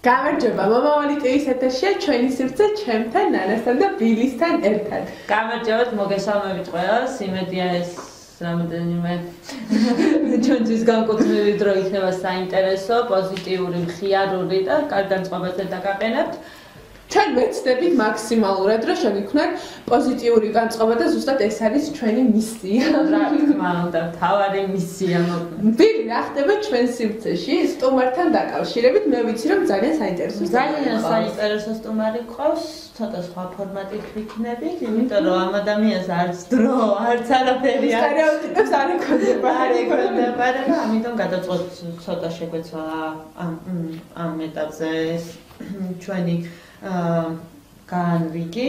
გამარჯობა, მომავალი ტევის ეთერშია ჩვენი სივრცე ჩემთან, ნანასთან და ბილისთან ერთად. გამარჯობათ, მოგესალმებით ყველას. იმედია ეს რამდენიმე ჩვენთვის განკუთვნილი დრო იქნება საინტერესო, პოზიტიური, მხიარული და კარგ განწყობაზე დაგაყენებთ. ჩვენ ვეცდებით მაქსიმალურად რომ შეგიქმნათ პოზიტიური განწყობა და ზუსტად ეს არის ჩვენი მისია. რა თქმა უნდა, თავარი მისია მოკლედ. ბილი რა ხდება ჩვენ სივრცეში სტუმართან დაკავშირებით? მე ვიცი რომ ძალიან საინტერესო. ძალიან საინტერესო სტუმარი ყავს, ცოტა სხვა ფორმატით ვიქნებით, იმიტომ რომ ამ ადამიანს არც დრო, არც არაფერი არ სტერეოტიპებს არ ეკონდება. არ ეკონდება, და ამიტომ გადაწყვეტ ცოტა შეგვეცვა ამ ამ ეტაპზე ჩვენი განვიგი.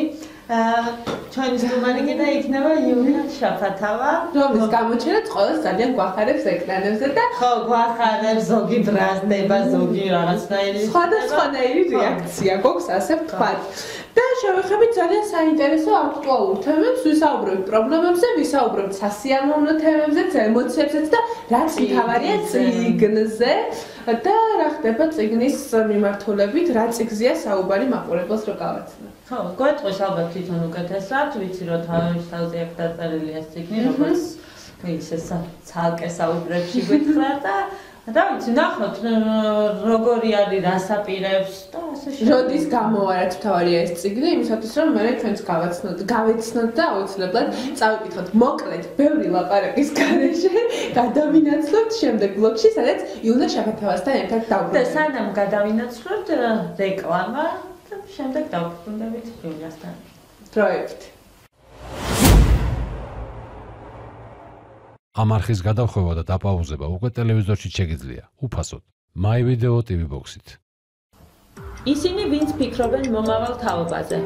ჩვენი სტუმარი კიდე იქნება იუნა შაფათავა, რომლის გამოჩენაც ყოველს ძალიან გვახარებს ეკრანებზე და ხო, გვახარებს ზოგი ბრაზდება, ზოგი რაღაცნაირი სხვადასხვანაირი რეაქცია გვაქვს ასე ვთქვათ. და შევეხებით ძალიან საინტერესო აქტუალურ თემებს, ვისაუბრებთ პრობლემებზე, ვისაუბრებთ სასიამოვნო თემებზე, ემოციებზეც და რაც მთავარია ციგნზე. და რა ხდება ციგნის მიმართულებით, რა ციგზია საუბარი მაყურებელს რო გავაცნო. ხო, გვეტყვის ალბათ თვითონ უკეთესად, ვიცი რომ თავის თავზე აქ დაწერილი ეს ციგნი, როგორც ვიცი, ცალკე საუბრებში გითხრა და და ვიცი, ნახოთ როგორი არის რასაპირებს და ასე შემდეგ. როდის გამოვარეთ თავარია ეს ციგნი, იმისათვის რომ მე ჩვენს გავაცნოთ, გავეცნოთ და აუცილებლად წავიკითხოთ. მოკლედ, ბევრი ლაპარაკის გარეშე გადავინაცვლებთ შემდეგ ბლოგში, სადაც იუნა შაფათავასთან ერთად დავბრუნდებით. და სანამ გადავინაცვლებთ რეკლამა და შემდეგ დავბრუნდებით იუნასთან. დროებით. ამ არხის გადახვევა და დაპაუზება უკვე ტელევიზორში შეგიძლია, უფასოდ, My Video TV Box-ით. ისინი ვინც ფიქრობენ მომავალ თაობაზე.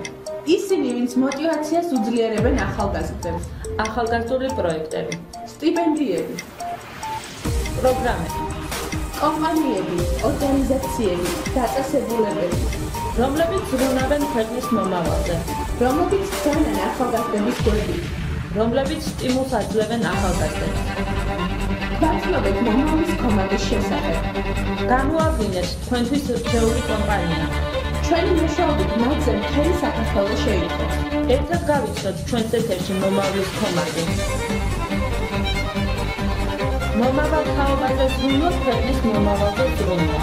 ისინი ვინც мотиваციას უძლიერებენ ახალგაზრდებს. ახალგაზრდული პროექტები, სტიპენდიები, პროგრამები, კომპანიები, ორგანიზაციები, დაწესებულებები, რომლებიც ზრუნავენ ქვეყნის მომავალზე, რომლებიც დგანან ახალგაზრდების გვერდით. რომლებიც სტიმულს აძლევენ ახალგაზრდებს. ბაცნობთ მომავლის კომანდის შესახებ. გამოავლინეთ თქვენთვის რჩეული კომპანია. ჩვენი მუშაობით მათზე მთელი საქართველო შეიცვალა. ერთად გავიცნოთ ჩვენს ეთერში მომავლის კომანდი. მომავალ თაობაზე ზრუნვა ქვეყნის მომავალზე ზრუნვა.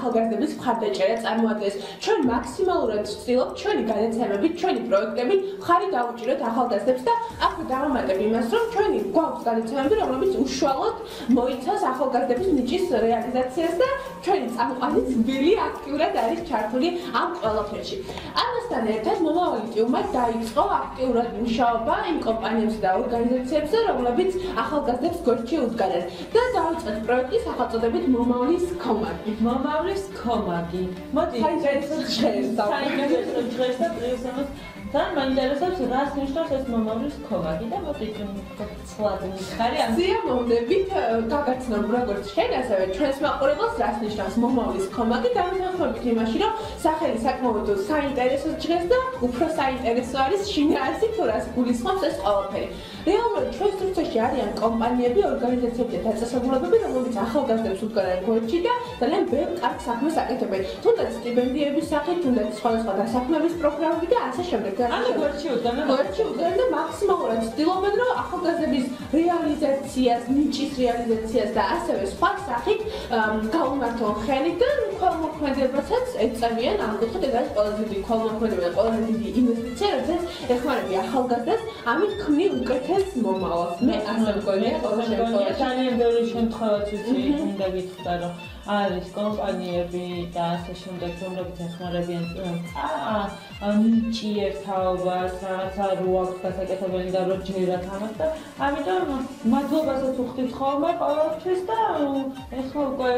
ახალგაზრდების მხარდაჭერა წარმოადგენს. ჩვენ მაქსიმალურად ვცდილობთ ჩვენი განათლებებით, ჩვენი პროექტებით ხარი დაუჭიროთ ახალგაზრდებს და აქვე დავამატებ იმას, რომ ჩვენი გვაქვს განათლებები, რომლებიც უშუალოდ მოიცავს ახალგაზრდების ნიჭის რეალიზაციას და ჩვენი წამყვანი ძველი აქტიურად არის ჩართული ამ ყველაფერში. ამასთან ერთად მომავალი ტიუმად დაიწყო აქტიურად მუშაობა იმ კომპანიებზე და ორგანიზაციებზე, რომლებიც ახალგაზრდებს გვერდში უდგნენ და დაიწყეს პროექტი სახელწოდებით მომავლის კომა. კომაგი. მომავლის კომაგი. მოდი. საინტერესო ჟღერს. საინტერესო ჟღერს და პრიუსამოს თან მაინტერესებს რას ნიშნავს ეს მომავლის კომაგი და მოდი ცვლად მიხარი ამ სიამოვნებით გაგაცნობ როგორც შენ ასევე ჩვენს მაყურებელს რას ნიშნავს მომავლის კომაგი და ამხრივებით იმაში რომ სახელი საკმაოდ საინტერესო ჟღერს და უფრო საინტერესო არის შინაარსი თუ რას გულისხმობს ეს ყველაფერი. რეალურად ჩვენს სივრცეში არიან კომპანიები ორგანიზაციები და დაწესებულებები რომლებიც ახალგაზრდებს უდგნენ გოჩი და ძალიან ბევრ კარგ საქმეს აკეთებენ თუნდაც სტიპენდიების სახით თუნდაც სხვადასხვა დასაქმების პროგრამები და ასე შემდეგ ანუ გვერდში უდგნენ გვერდში უდგნენ და მაქსიმალურად. ცდილობენ რომ ახალგაზრდების რეალიზაციას, ნიჭის რეალიზაციას და ასევე სხვა სახით გაუმართონ ხელი და ქალმოქმედებასაც ეწევიან ამ კუთხით ეს არის ყველაზე დიდი ქალმოქმედება და ყველაზე დიდი ინვესტიცია, როდესაც ეხმარები ახალგაზრდას, ამით ქმნი უკეთეს მომავალს. მე ასე მგონია ყოველ შემთხვევაში. ძალიან ბევრი შემთხვევაც ვიცი, უნდა გითხრა რომ არის კომპანიები და ასე შემდეგ, რომლებიც ეხმარებიან აა ნიჭი ერთაობას, რაღაცა რო აქვს გასაკეთებელი და რო ჯერათ ამას და ამიტომ მადლობასაც უხდით ხოლმე ყოველთვის და ეხლა უკვე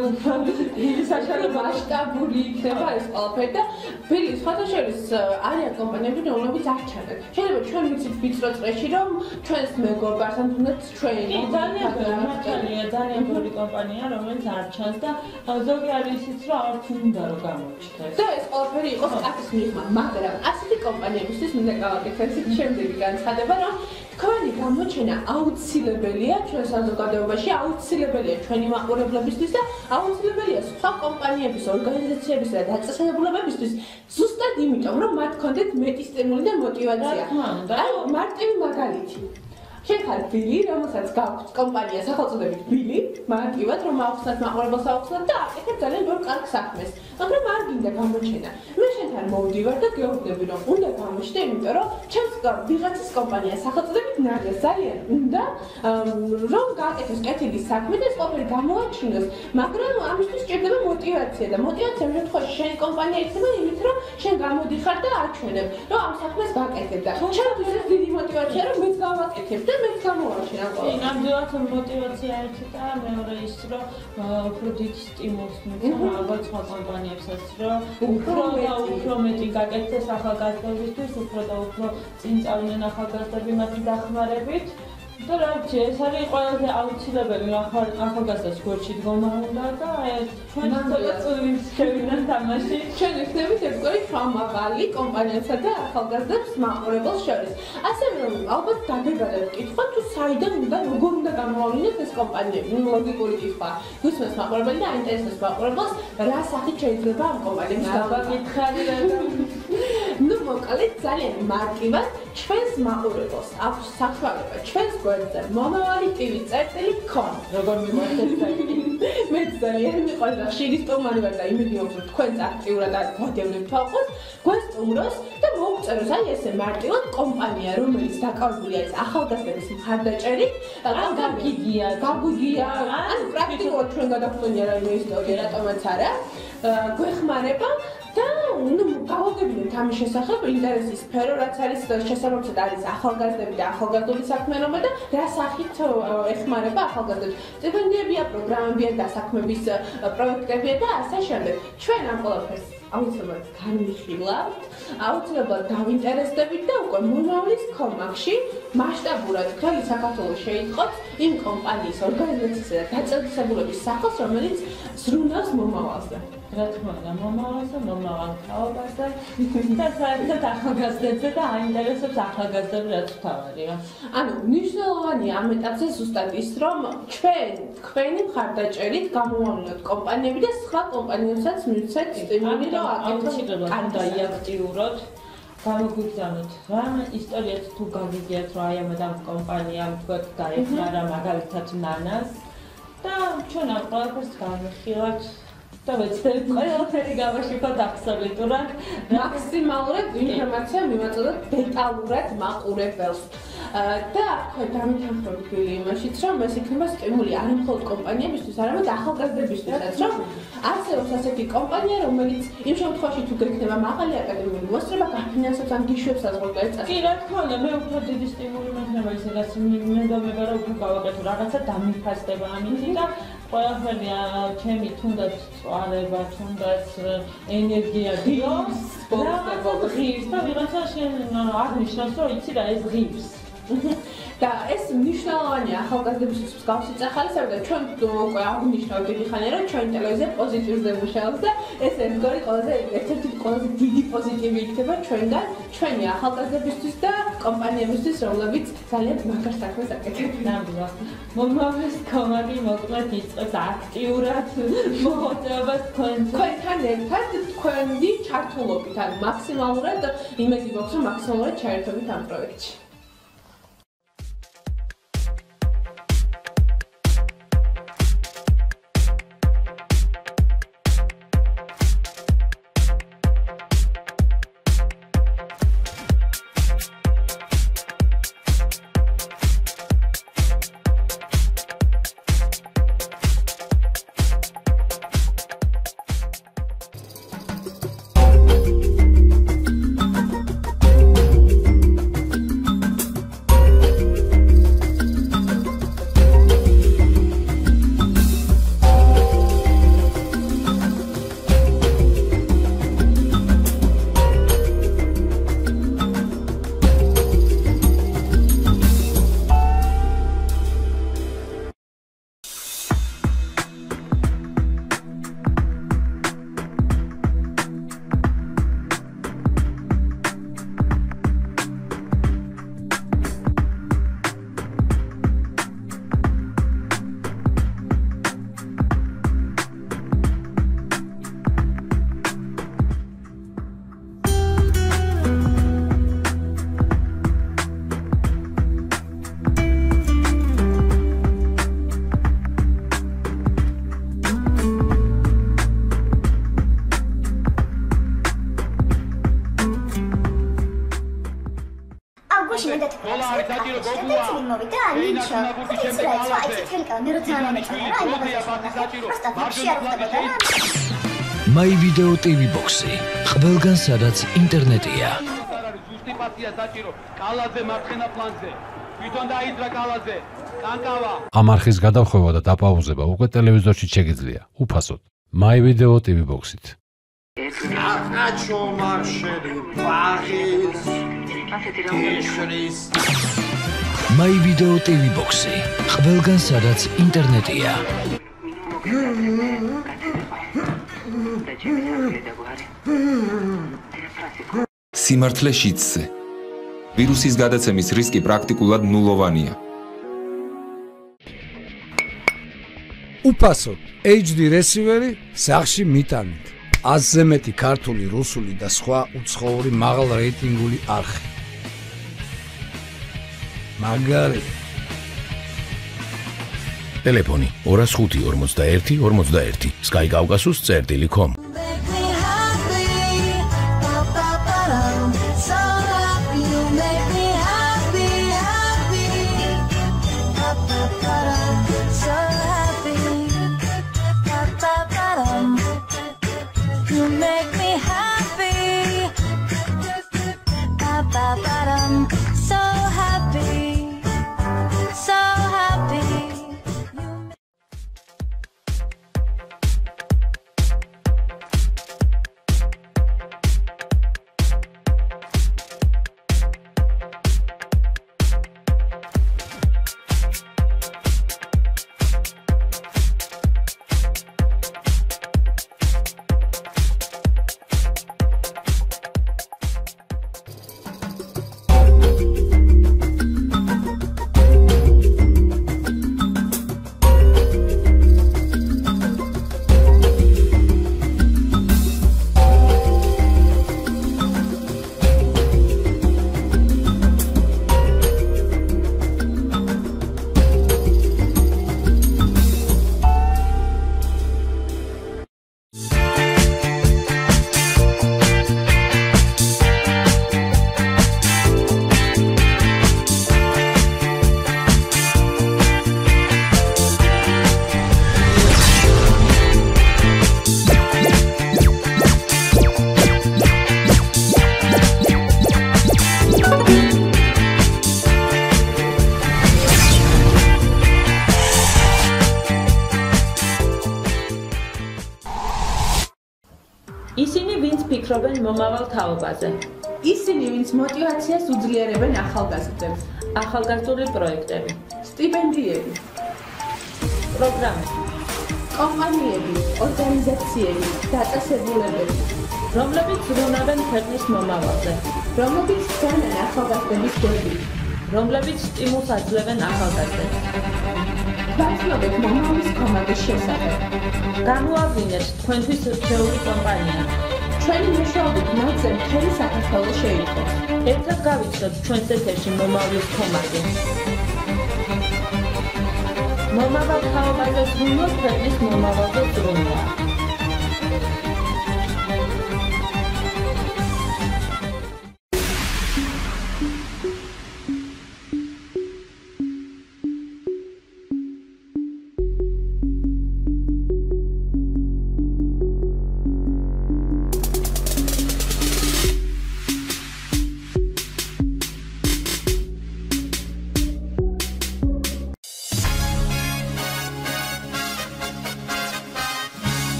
საშუალო მასშტაბური იქნება ეს ყველაფერი და ბილი სხვადასხვა არიან კომპანიები, რომლებიც არჩევენ. შეიძლება ჩვენ ვიცით ვიწრო წრეში, რომ ჩვენს მეგობარს ან თუნდაც ჩვენი ძალიან ბევრი ძალიან ბევრი კომპანია, რომელიც არჩევს და ზოგი არის ისიც, რომ არც უნდა რომ გამოჩნდეს. და ეს ყველაფერი იყოს კაცის მიღმა, მაგრამ ასეთი კომპანიებისთვის მინდა გავაკეთოთ ის შემდეგი განცხადება, რომ თქვენი გამოჩენა აუცილებელია ჩვენ საზოგადოებაში, აუცილებელია ჩვენი მაყურებლებისთვის და აუცილებელია სხვა კომპანიების, ორგანიზაციების და დაწესებულებებისთვის, ზუსტად იმიტომ, რომ მათ კონდეთ მეტი სტიმული და мотивация. და მარტივი მაგალითი. შენ ხარ ბილი, რომელსაც გაქვს კომპანია სახელწოდებით ბილი, მაგივად რომ აუხსნათ მაყურებელს აუხსნათ და აკეთებ ძალიან ბევრ კარგ საქმეს, მაგრამ არ გინდა გამოჩენა. მე შენთან მოვდივარ და გეუბნები რომ უნდა გამოჩნდე, იმიტომ რომ ჩემს ვიღაცის კომპანიას სახელწოდებით ნაგას ძალიან უნდა რომ გააკეთოს კეთილი საქმე და ეს ყველაფერი გამოაჩინოს, მაგრამ ამისთვის ჭირდება мотивация და мотивация ამ შემთხვევაში შენი კომპანია იქნება იმით რომ შენ გამოდიხარ და აჩვენებ, რომ ამ საქმეს გააკეთებ და ჩემთვის ეს დიდი мотивацია რომ მეც გავაკეთებ და მე გამოვარჩი რა ყველა. ნამდვილად мотивация ერთი და მეორე ის რომ უფრო დიდ სტიმულს მიცემა ალბათ სხვა კომპანიებსაც რომ უფრო და უფრო მეტი გაკეთდეს ახალგაზრდებისთვის, უფრო და უფრო წინ წავიდნენ ახალგაზრდები მათი დახმარებით. და რა ვიცი, ეს არის ყველაზე აუცილებელი ახალ ახალგაზრდას გვერდში დგომა უნდა და ჩვენ ცოტა წულის შევიდა თამაში. ჩვენ ვიქნებით ერთგვარი შამაღალი კომპანიასა და ახალგაზრდებს მაყურებელს შორის. ასევე ალბათ დაგეგადეთ კითხვა თუ საიდან უნდა როგორ უნდა გამოავლინოთ ეს კომპანიები. ლოგიკური კითხვა. გუსმენს მაყურებელი და აინტერესებს მაყურებელს რა სახით შეიძლება ამ კომპანიებს გავაკითხარი და მოკლედ ძალიან მარტივად ჩვენს მაყურებელს აქვს საშუალება ჩვენს გვერდზე მომავალი ტივი წერტილი ქონ როგორ მიყვარს მე ძალიან მიყვარს და ხშირი სტუმარი ვარ და იმედი მაქვს რომ თქვენ აქტიურად არ გვადევნებთ თვალყოს გვესტუმროს და მოგწეროს აი ესე მარტივად კომპანია რომელიც დაკავებულია ეს ახალგაზრდების მხარდაჭერით. გაგიგია. გაგიგია. ან პრაქტიკულად ჩვენ გადავხდენია რა ისტორია რატომაც არა. გვეხმარება და ნუ გავაგებინებთ ამის შესახებ ინტერესის სფერო რაც არის შესაბამისად არის ახალგაზრდები და ახალგაზრდული საქმიანობა და რა სახით ეხმარება ახალგაზრდებს სტიპენდიებია პროგრამებია დასაქმების პროექტებია და ასე შემდეგ. ჩვენ ამ ყველაფერს აუცილებლად განვიხილავთ აუცილებლად დავინტერესდებით და უკვე მომავლის კომაქში მასშტაბურად თქვენი საქართველოს შეიტყოთ იმ კომპანიის ორგანიზაციისა და დაწესებულების სახელს რომელიც ზრუნავს მომავალზე. რა თქმა უნდა, მომავალსა, მომავალ თაობას და და საერთოდ ახალგაზრდებზე და აინტერესებს ახალგაზრდები რაც თავარია. ანუ მნიშვნელოვანია ამ ეტაპზე ზუსტად ის, რომ ჩვენ თქვენი მხარდაჭერით გამოვავლინოთ კომპანიები და სხვა კომპანიებსაც მივცეთ სტიმული, რომ აკეთოთ კანდა აქტიურად გამოგვიგზავნოთ რა ისტორიაც თუ გაგიგიათ რომ აი ამ ამ კომპანიამ თქვა დაეხმარა მაგალითად ნანას. და ჩვენ ამ ყველაფერს განვიხილავთ და ვეცდებით ყველაფერი გამაშიფოთ აბსოლუტურად მაქსიმალურად ინფორმაცია მივაწოდოთ დეტალურად მაყურებელს და თქვენ დამითანხმებით გილი იმაშიც რომ ეს იქნება სტიმული არა მხოლოდ კომპანიებისთვის არამედ ახალგაზრდებისთვისაც რომ არსებობს ასეთი კომპანია რომელიც იმ შემთხვევაში თუ გექნება მაღალი აკადემიური მოსწრება გაფინანსებს ან გიშვებს საზღვარგარეთ წასვლა კი რა თქმა უნდა მე უფრო დიდი სტიმული მექნება ისედაც მეგონება რომ უფრო გავაკეთო. რაღაცა დამიფასდება ამით და ყველაფერი ჩემი თუნდაც წვარება, თუნდაც ენერგია დიოს, სპორტი და ვიღაცა შენ აღნიშნავს, რომ იცი რა ეს ღირს. და ეს მნიშვნელოვანია ახალგაზრდებისთვის მსგავსი წახალისება და ჩვენ უკვე აღნიშნავთ დიდი ხანია რომ ჩვენ ტელევიზია პოზიტივზე მუშაობს და ეს ერთგვარი ყველაზე ერთ-ერთი ყველაზე დიდი პოზიტივი იქნება ჩვენგან ჩვენი ახალგაზრდებისთვის და კომპანიებისთვის რომლებიც ძალიან მაგარ საქმეს აკეთებენ ნამდვილად მომავლის კომანდი მოკლედ იწყებს აქტიურად მოღვაწეობას თქვენ თქვენთან ერთად თქვენი ჩართულობით ან მაქსიმალურად იმედი გვაქვს რომ მაქსიმალურად ჩაერთვებით ამ პროექტში ბოქსი. ყველგან სადაც ინტერნეტია. ზუსტი პარტია საჭირო კალაძე მარცხენა პლანზე თვითონ დაიძრა კალაძე კანკავა ამ არხის გადახვევა და დაპაუზება უკვე ტელევიზორში შეგიძლია უფასოდ. მაი ვიდეო ტივი ბოქსით. ახაჩო მარშელი ისრის მაი ვიდეო ტივი ბოქსი. ყველგან სადაც ინტერნეტია სიმართლე შიცზე ვირუსის გადაცემის რისკი პრაქტიკულად ნულოვანია უფასო HD receiver-ი სახში მიტანით. აზზე მეტი ქართული, რუსული და სხვა უცხოური მაღალ რეიტინგული არხი. მაგარი ტელეფონი 205 41 41 sky kaukasus.com You make me happy. Ba-ba-ba-dum. თავობაზე. ისინი, ვინც мотиваციას უძლიერებენ ახალგაზრდებს, ახალგაზრდული პროექტები, სტიპენდიები, პროგრამები, კომპანიები, ორგანიზაციები, დაწესებულებები, რომლებიც ზრუნავენ ქვეყნის მომავალზე, რომლებიც დგანან ახალგაზრდების გვერდით, რომლებიც სტიმულს აძლევენ ახალგაზრდებს. ვაცნობთ მომავალის კომანდის შესახებ. გამოავინეთ თქვენთვის რჩეული კომპანია. ჩვენი მეშვეობით მათზე მთელი საქართველოს შეიტყოს. ერთად გავიცნოთ ჩვენს ეთერში მომავლის კომანდი. მომავალ თაობაზე ზრუნვა ქვეყნის მომავალზე ზრუნვა.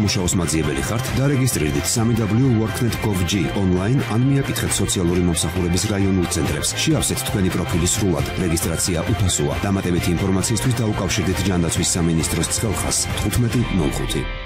სამუშაოს მაძიებელი ხართ, დარეგისტრირდით www.worknet.gov.g ონლაინ ან მიაკითხეთ სოციალური მომსახურების რაიონულ ცენტრებს. შეავსეთ თქვენი პროფილი სრულად. რეგისტრაცია უფასოა. დამატებითი ინფორმაციისთვის დაუკავშირდით ჯანდაცვის სამინისტროს ცხელხას 1505.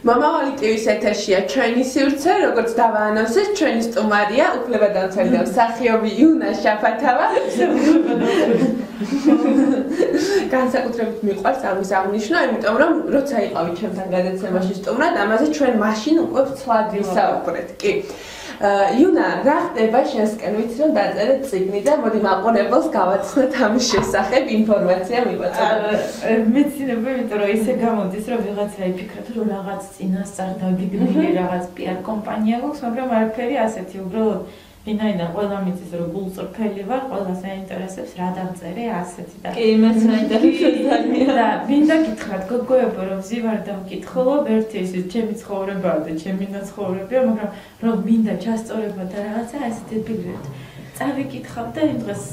მომავალი ტივის ეთერშია ჩვენი სივრცე, როგორც დავაანონსეთ, ჩვენი სტუმარია უფლებადამცველი და მსახიობი იუნა შაფათავა. განსაკუთრებით მიყვარს ამის აღნიშნა, იმიტომ რომ როცა იყავი ჩემთან გადაცემაში სტუმრად, ამაზე ჩვენ მაშინ უკვე ვცლად ვისაუბრეთ. კი. იუნა, რა ხდება შენსკენ? ვიცი რომ დაწერე წიგნი და მოდი მაყურებელს გავაცნოთ ამის შესახებ ინფორმაცია მიგვაწოდე. მეცინება, იმიტომ რომ ისე გამოდის, რომ ვიღაცა იფიქრებს, რომ რაღაც წინასწარ დაგიგმილი რაღაც PR კომპანია გვაქვს, მაგრამ არაფერი ასეთი, უბრალოდ ვინაიდან ყველა მიწის რომ გულწრფელი ვარ, ყველას აინტერესებს რა დავწერე ასეთი და კი, მეც მაინტერესებს ძალიან. და მინდა გითხრათ გოგოებო, რომ ზივარ და ვკითხულობ, ერთი ის ჩემი ცხოვრებაა და ჩემი ნაცხოვრებია, მაგრამ რომ მინდა ჩასწორება და რაღაცა ასე დებილეთ. წავიკითხავ და იმ დღეს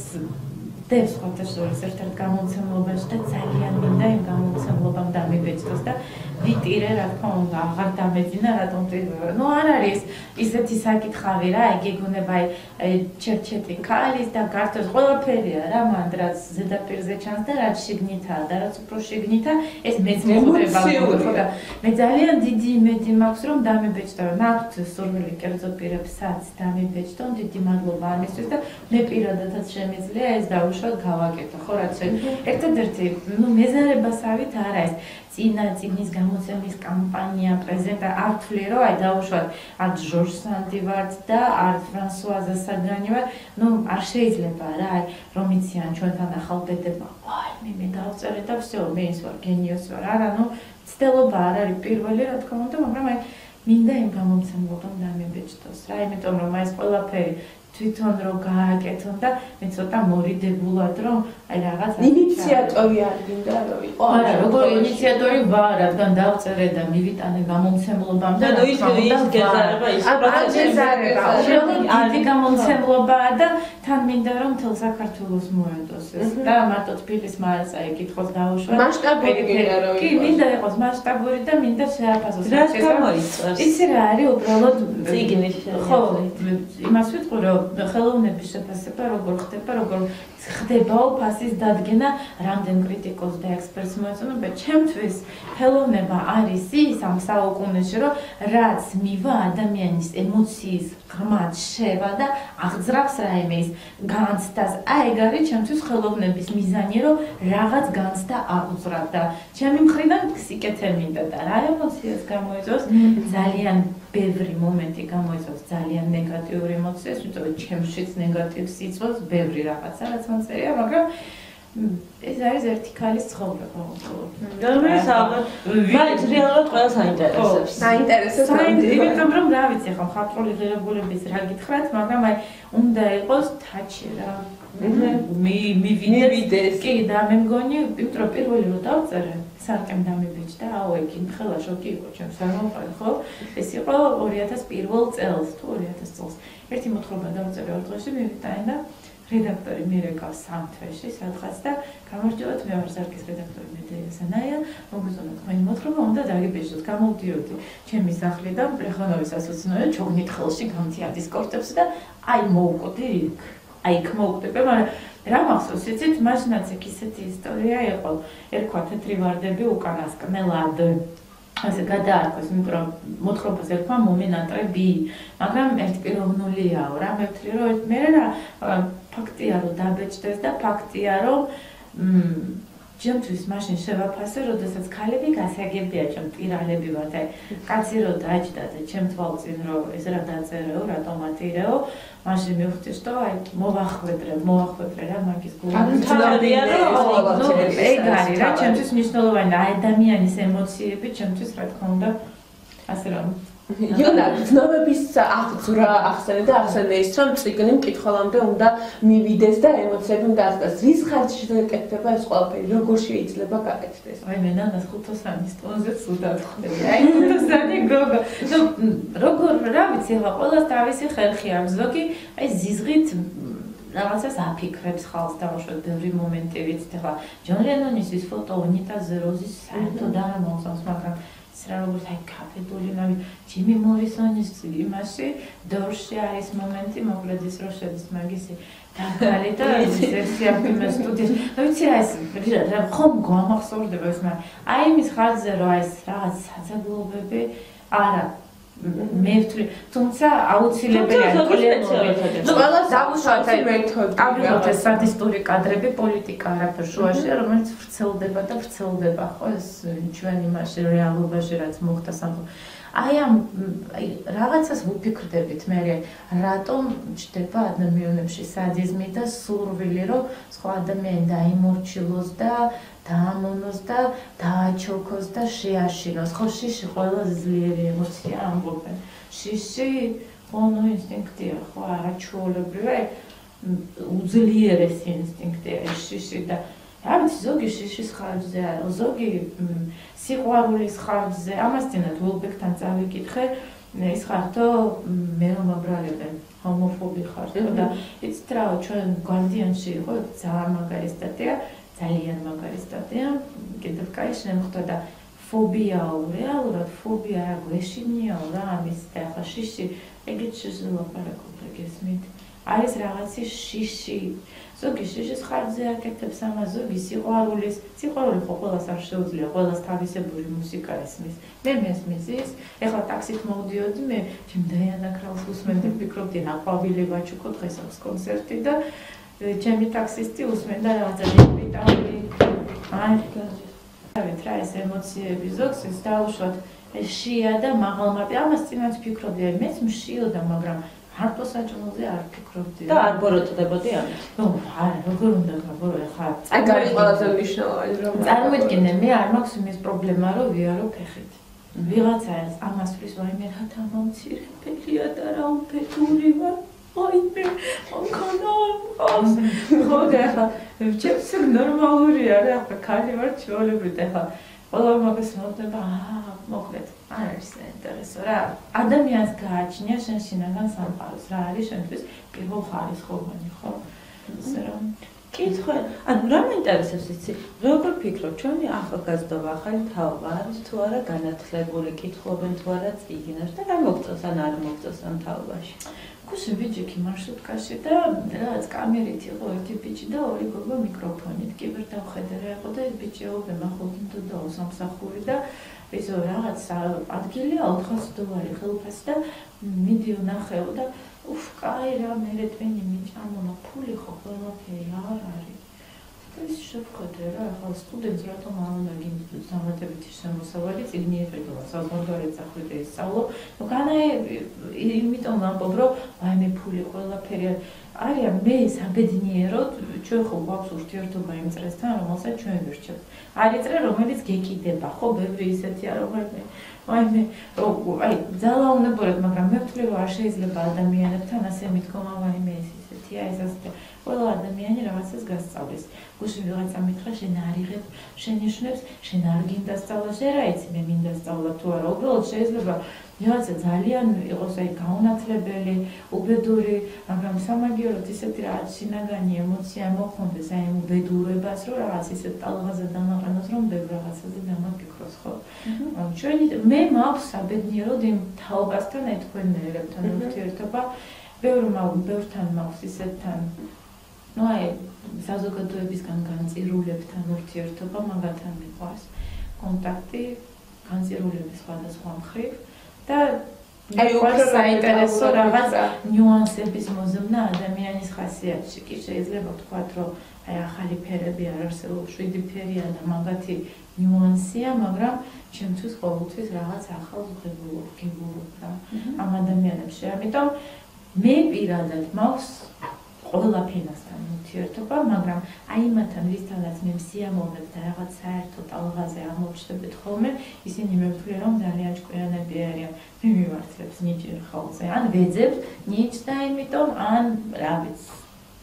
დევს ხოთაშორის ერთ-ერთ გამომცემლობაში და ძალიან მინდა იმ გამომცემლობამ დამიბეჭდოს და ვიტირე რა თქმა უნდა აღარ დამეძინა რატომ ტირდება ნუ არ არის ისეთი საკითხავი რა აი გეგონება აი ჩერჩეტი ქალის და გართოს ყველაფერია რა მანდ რაც ზედაპირზე ჩანს და რაც შიგნითაა და რაც უფრო შიგნითა ეს მეც მოხდება ხო და მე ძალიან დიდი იმედი მაქვს რომ დამიბეჭდა მაქვს სურვილი კერძო პირებსაც დამიბეჭდონ დიდი მადლობა ამისთვის და მე პირადადაც შემიძლია ეს დაუშვათ გავაკეთო ხო რაც ერთადერთი ნუ მეზარებასავით არა ეს წინა წიგნის გამოცემის კამპანია პრეზენტა არ თვლი რომ აი დაუშვათ არ ჟორჟ სანდი ვართ და არ ფრანსუაზა საგანი ვარ ნუ არ შეიძლება რა აი რომ იციან ჩვენთან ახალ ბედებმა აი მე მე დავწერე და всё მე ის ვარ გენიოს ვარ არა ნუ ცდელობა არ არის პირველი რა თქმა უნდა მაგრამ აი მინდა იმ გამომცემლობამ დამებეჭდოს რა იმიტომ რომ აი ეს ყველაფერი თვითონ რო გააკეთონ და მე ცოტა მორიდებულად რომ რაღაც ინიციატორი არ გინდა რომ იყო არა როგორ ინიციატორი? ვარ რადგან დავწერე და მივიტანე გამომცემლობამ და ის ის გეზარება ის პროცესება დიდი გამომცემლობაა და თან მინდა რომ თელ საქართველოს მოედოს ეს. და მარტო თბილის მაასა ეკითხოს დაუშვა მასშტაბური გინდა რომ კი მინდა იყოს მასშტაბური და მინდა შეაფასოს. რა უნდა იცი რა არის უბრალოდ ციგნის ხო იმას ვიტყვი რომ ხელოვნების შეფასება როგორ ხდება, როგორ ხდებაო ფასის დადგენა, რამდენ კრიტიკოს და ექსპერტს მოეწონება. ჩემთვის ხელოვნება არის ის ამ საუკუნეში, რომ რაც მივა ადამიანის ემოციის ღრმად შევა და აღძრავს რაიმე ის განცდას. აი ეგ არის ჩემთვის ხელოვნების მიზანი, რომ რაღაც განცდა აღძრავ და ჩემი მხრიდან სიკეთე მინდა და რა ემოციას გამოიწვევს ძალიან ბევრი მომენტი გამოიწვევს ძალიან ნეგატიური ემოციას, ვიწოდე ჩემშიც ნეგატივს იწვევს ბევრი რაღაცა, რაც მომწერია, მაგრამ ეს არის ერთი ქალის ცხოვრება. რომელიც ალბათ მაინც რეალურად ყველას აინტერესებს. საინტერესო, იმიტომ რომ რა ვიცი, ხო, ხალხური ღირებულების რა გითხრათ, მაგრამ აი უნდა იყოს თაჩი რა. მე მივიდეს. კი, და მე მგონი, იმიტომ რომ პირველი რო დავწერე, სარკემ დამიბეჭდა, აუ ეგ იმხელა შოკი იყო ჩემს ამოყალ, ხო? ეს იყო 2001 წელს, თუ 2000 წელს. ერთი მოთხრობა დავწერე ორ დღეში, მივიტანე და რედაქტორი მირეკავს სამ თვეში სადღაც და გამარჯობათ მე ვარ ზარკის რედაქტორი მედეა სანაია მოგეწონა თქვენი მოთხრობა უნდა დაგიბეჭდოთ გამოვდიოდი ჩემი სახლიდან პრეხონოვის ასოცნოე ჩოგნით ხელში გამთია დისკორდებს და აი მოუკვდი იქ აი იქ მოუკვდი მაგრამ რა მახსოვს იცით? მაშინაც იქ ისეთი ისტორია იყო. ერქვა თეთრი ვარდები უკანასკნელად ასე გადაარქვეს, იმიტომ რომ მოთხრობას ერქვა მომენატრები, მაგრამ ერთპიროვნულიაო რა, მე ვთვლი რომ მე რა ფაქტია რომ დაბეჭდეს და ფაქტია რომ მ ჩემთვის მაშინ შევაფასე, როდესაც ქალები გასაგებია ჩემ ტირალები ვარ და კაცი რო დაჭდა და ჩემ თვალწინ რო ეს რა დაწერეო, რატომ ატირეო, მაშინ მივხვდი, რომ აი მოვახვედრე, მოვახვედრე რა მაგის თავადია რომ ეგ არის რა, ჩემთვის მნიშვნელოვანი და ადამიანის ემოციები ჩემთვის რა თქმა უნდა ასე რომ იონა, ცნობების აღძვრა ახსენე და ახსენე ის, რომ ციგნი მკითხველამდე უნდა მივიდეს და ემოციები უნდა აღწეს. რის ხარჯზე შეგეკეთება ეს ყველაფერი? როგორ შეიძლება გაკეთდეს? აი მე ნანას ხუთოსანის ტონზე ცუდად ხდები. აი ხუთოსანი გოგო. ნუ როგორ რა ვიცი, ხა ყველას თავისი ხერხი აქვს. ზოგი აი ზიზღით რაღაცას აფიქრებს ხალხს დავუშვათ ბევრი მომენტი ვიცით ხა ჯონ ლენონის ის ფოტო უნიტაზე როზის საერთოდ არ მომწონს მაგრამ რა როგორც აი კაფედული ნავი ჯიმი მორისონის იმაში დორში არის მომენტი მოკლედ ის რო შედის მაგისი დაგალი და ვერსია ფილმის სტუდიის ნუ ვიცი რა ეს რა ხომ გამახსოვრდება ეს მაგრამ აი იმის ხალხზე რო აი ეს რაღაც საძაბლობები არა მე ვთვლი, თუმცა აუცილებელია კოლექტივები. ნუ ყველა დავუშვათ აი მეთოდი. ავიღოთ ეს სტატისტური კადრები პოლიტიკა არაფერ შუაში, რომელიც ვრცელდება და ვრცელდება, ხო ეს ჩვენ იმაში რეალობაში რაც მოხდა სამყარო. აი ამ აი რაღაცას ვფიქრდებით მე რატომ ჩდება ადამიანებში სადიზმი და სურვილი რომ სხვა ადამიანი დაიმორჩილოს და დაამონოს და დააჩოქოს და შეაშინოს. ხო შიში ყველაზე ძლიერი ემოცია ამბობენ. შიში ხონო ინსტინქტია ხო არაჩვეულებრივი უძლიერესი ინსტინქტია შიში და არის ზოგი შიშის ხარჯზე არა ზოგი სიყვარულის ხარჯზე ამასთანავე ულბეკთან წავიკითხე ის ხართო მე რომ აბრალებენ ჰომოფობი ხართო და იცით რა ჩვენ გვარდიანში იყო ძალიან მაგარი სტატია ძალიან მაგარი სტატია კიდევ кай შემხდა და ფობიაო რეალურად ფობია რა გვეშინიაო რა ამის და ახლა შიში ეგეც შეძლო გესმით არის რაღაცი შიში ზოგი შიშის ხარჯზე აკეთებს ამას ზოგი სიყვარულის სიყვარული ხო ყველას არ შეუძლია ყველას თავისებური მუსიკა ესმის. მე მესმის ის ეხლა ტაქსით მოვდიოდი მე ჩემ დაიანა კრაუს უსმენდი ვფიქრობდი რა ყვავილი ვაჩუქო დღეს აქვს კონცერტი და ჩემი ტაქსისტი უსმენდა რაღაცა დიპიტაული აი გავით რა ეს ემოციები ზოგს ეს დაუშვათ შია და მაღალმარტი ამას წინაც ფიქრობდი მეც მშიოდა მაგრამ მარტო საჭმელზე არ ფიქრობდი და არ ბოროტდებოდი ამით. ნუ არა, როგორ უნდა გაბორო ხა. აი გარი ყველაზე მნიშვნელოვანი რომ წარმოიდგინე მე არ მაქვს იმის პრობლემა რომ ვიარო ფეხით. ვიღაცა ეს ამას ფრის ვაიმე რა თამამცირებელია და რა უფეთური ვარ. აი მე ოქონო ხო და ხა ჩემს ნორმალურია რა ხა კალი ვარ ჩვეულებრივ და ხა ყველა მაგას მოხდება აა მოხდეთ არ არის საინტერესო რა. ადამიანს გააჩნია შენ შინაგან სამყაროს. რა არის შენთვის პირველ ხარისხოვანი ხო? ისე რომ კითხვა ანუ რა მაინტერესებს იცი? როგორ ფიქრობ? ჩვენი ახალგაზრდობა ახალი თაობა არის თუ არა განათლებული კითხულობენ თუ არა წიგნებს და რა მოგწონს ან არ მოგწონს ამ თაობაში? გუშინ ბიჭი მარშრუტკაში და რაღაც კამერით იყო ერთი ბიჭი და ორი გოგო მიკროფონით. კიბერდავხედე რა იყო და ეს ბიჭი ელოდება ხოლმე და სამსახური და ისო რაღაც ადგილია 400 დოლარი ხელფასი და მიდიო ნახეო და უფ კაი რა მე თქვენი მიჭამონა ფული ხო ყველაფერი არ არის ეს შევხედე რა ახლა სტუდენტს რატომ არ უნდა გინდ სამათებითი შემოსავალი წიგნი ეყიდვა საზღვარგარეთ სახვიდე ისწავლო ну განაე იმიტომ ვამბობ რომ აი მე ფული ყველაფერი არიან მე საბედნიეროდ ჩვენ ხო გვაქვს ურთიერთობა იმ წრესთან რომელსაც ჩვენ ვირჩევთ. არის წრე რომელიც გეკიდება. ხო ბევრი ისეთი არ რომელიც აი მე აი ძალაუნებურად მაგრამ მე ვთვლი რომ არ შეიძლება ადამიანებთან ასე აი მე ეს ისეთია ეს ასე. ყველა ადამიანი რაღაცას გასწავლის. გუშინ ვიღაცა მითხრა, შენ არ იღებ შენიშვნებს, შენ არ გინდა სწავლა, შენ რა იცი, მე მინდა სწავლა თუ არა. უბრალოდ შეიძლება რაღაცა ძალიან იყოს აი გაუნათლებელი, უბედური, მაგრამ სამაგიეროდ ისეთი რაღაც შინაგანი ემოცია მოხონდეს აი უბედურებას, რომ რაღაც ისეთ ტალღაზე დამაყენოს, რომ ბევრ რაღაცაზე დამაფიქროს, ხო? ჩვენი მე მაქვს საბედნიეროდ იმ თაობასთან აი თქვენ მეერებთან ურთიერთობა. ბევრ მაგ ბევრთან მაქვს ისეთთან ну აი საზოგადოებისგან განწირულებთან ურთიერთობა მაგათთან მიყვარს კონტაქტი განწირულების სხვადასხვა მხრივ და აი უფრო საინტერესო რაღაც ნიუანსების მოზმნა ადამიანის ხასიათში. კი შეიძლება ვთქვათ რომ აი ახალი ფერები არ არსებობს. შვიდი ფერია და მაგათი ნიუანსია მაგრამ ჩემთვის ყოველთვის რაღაც ახალს ვღებულობ გებულობ რა ამ ადამიანებში. ამიტომ მე პირადად მაქვს ყველა ფენასთან ურთიერთობა, მაგრამ აი მათთან ვისთანაც მე სიამოვნებ და რაღაც საერთო ტალღაზე აღმოჩნდებით ხოლმე, ისინი მე ვთვლი რომ ძალიან ჭკვიანები არიან. მე მიმართლებს ნიჭი ხოლმე. ან ვეძებ ნიჭს და იმიტომ ან რა ვიცი.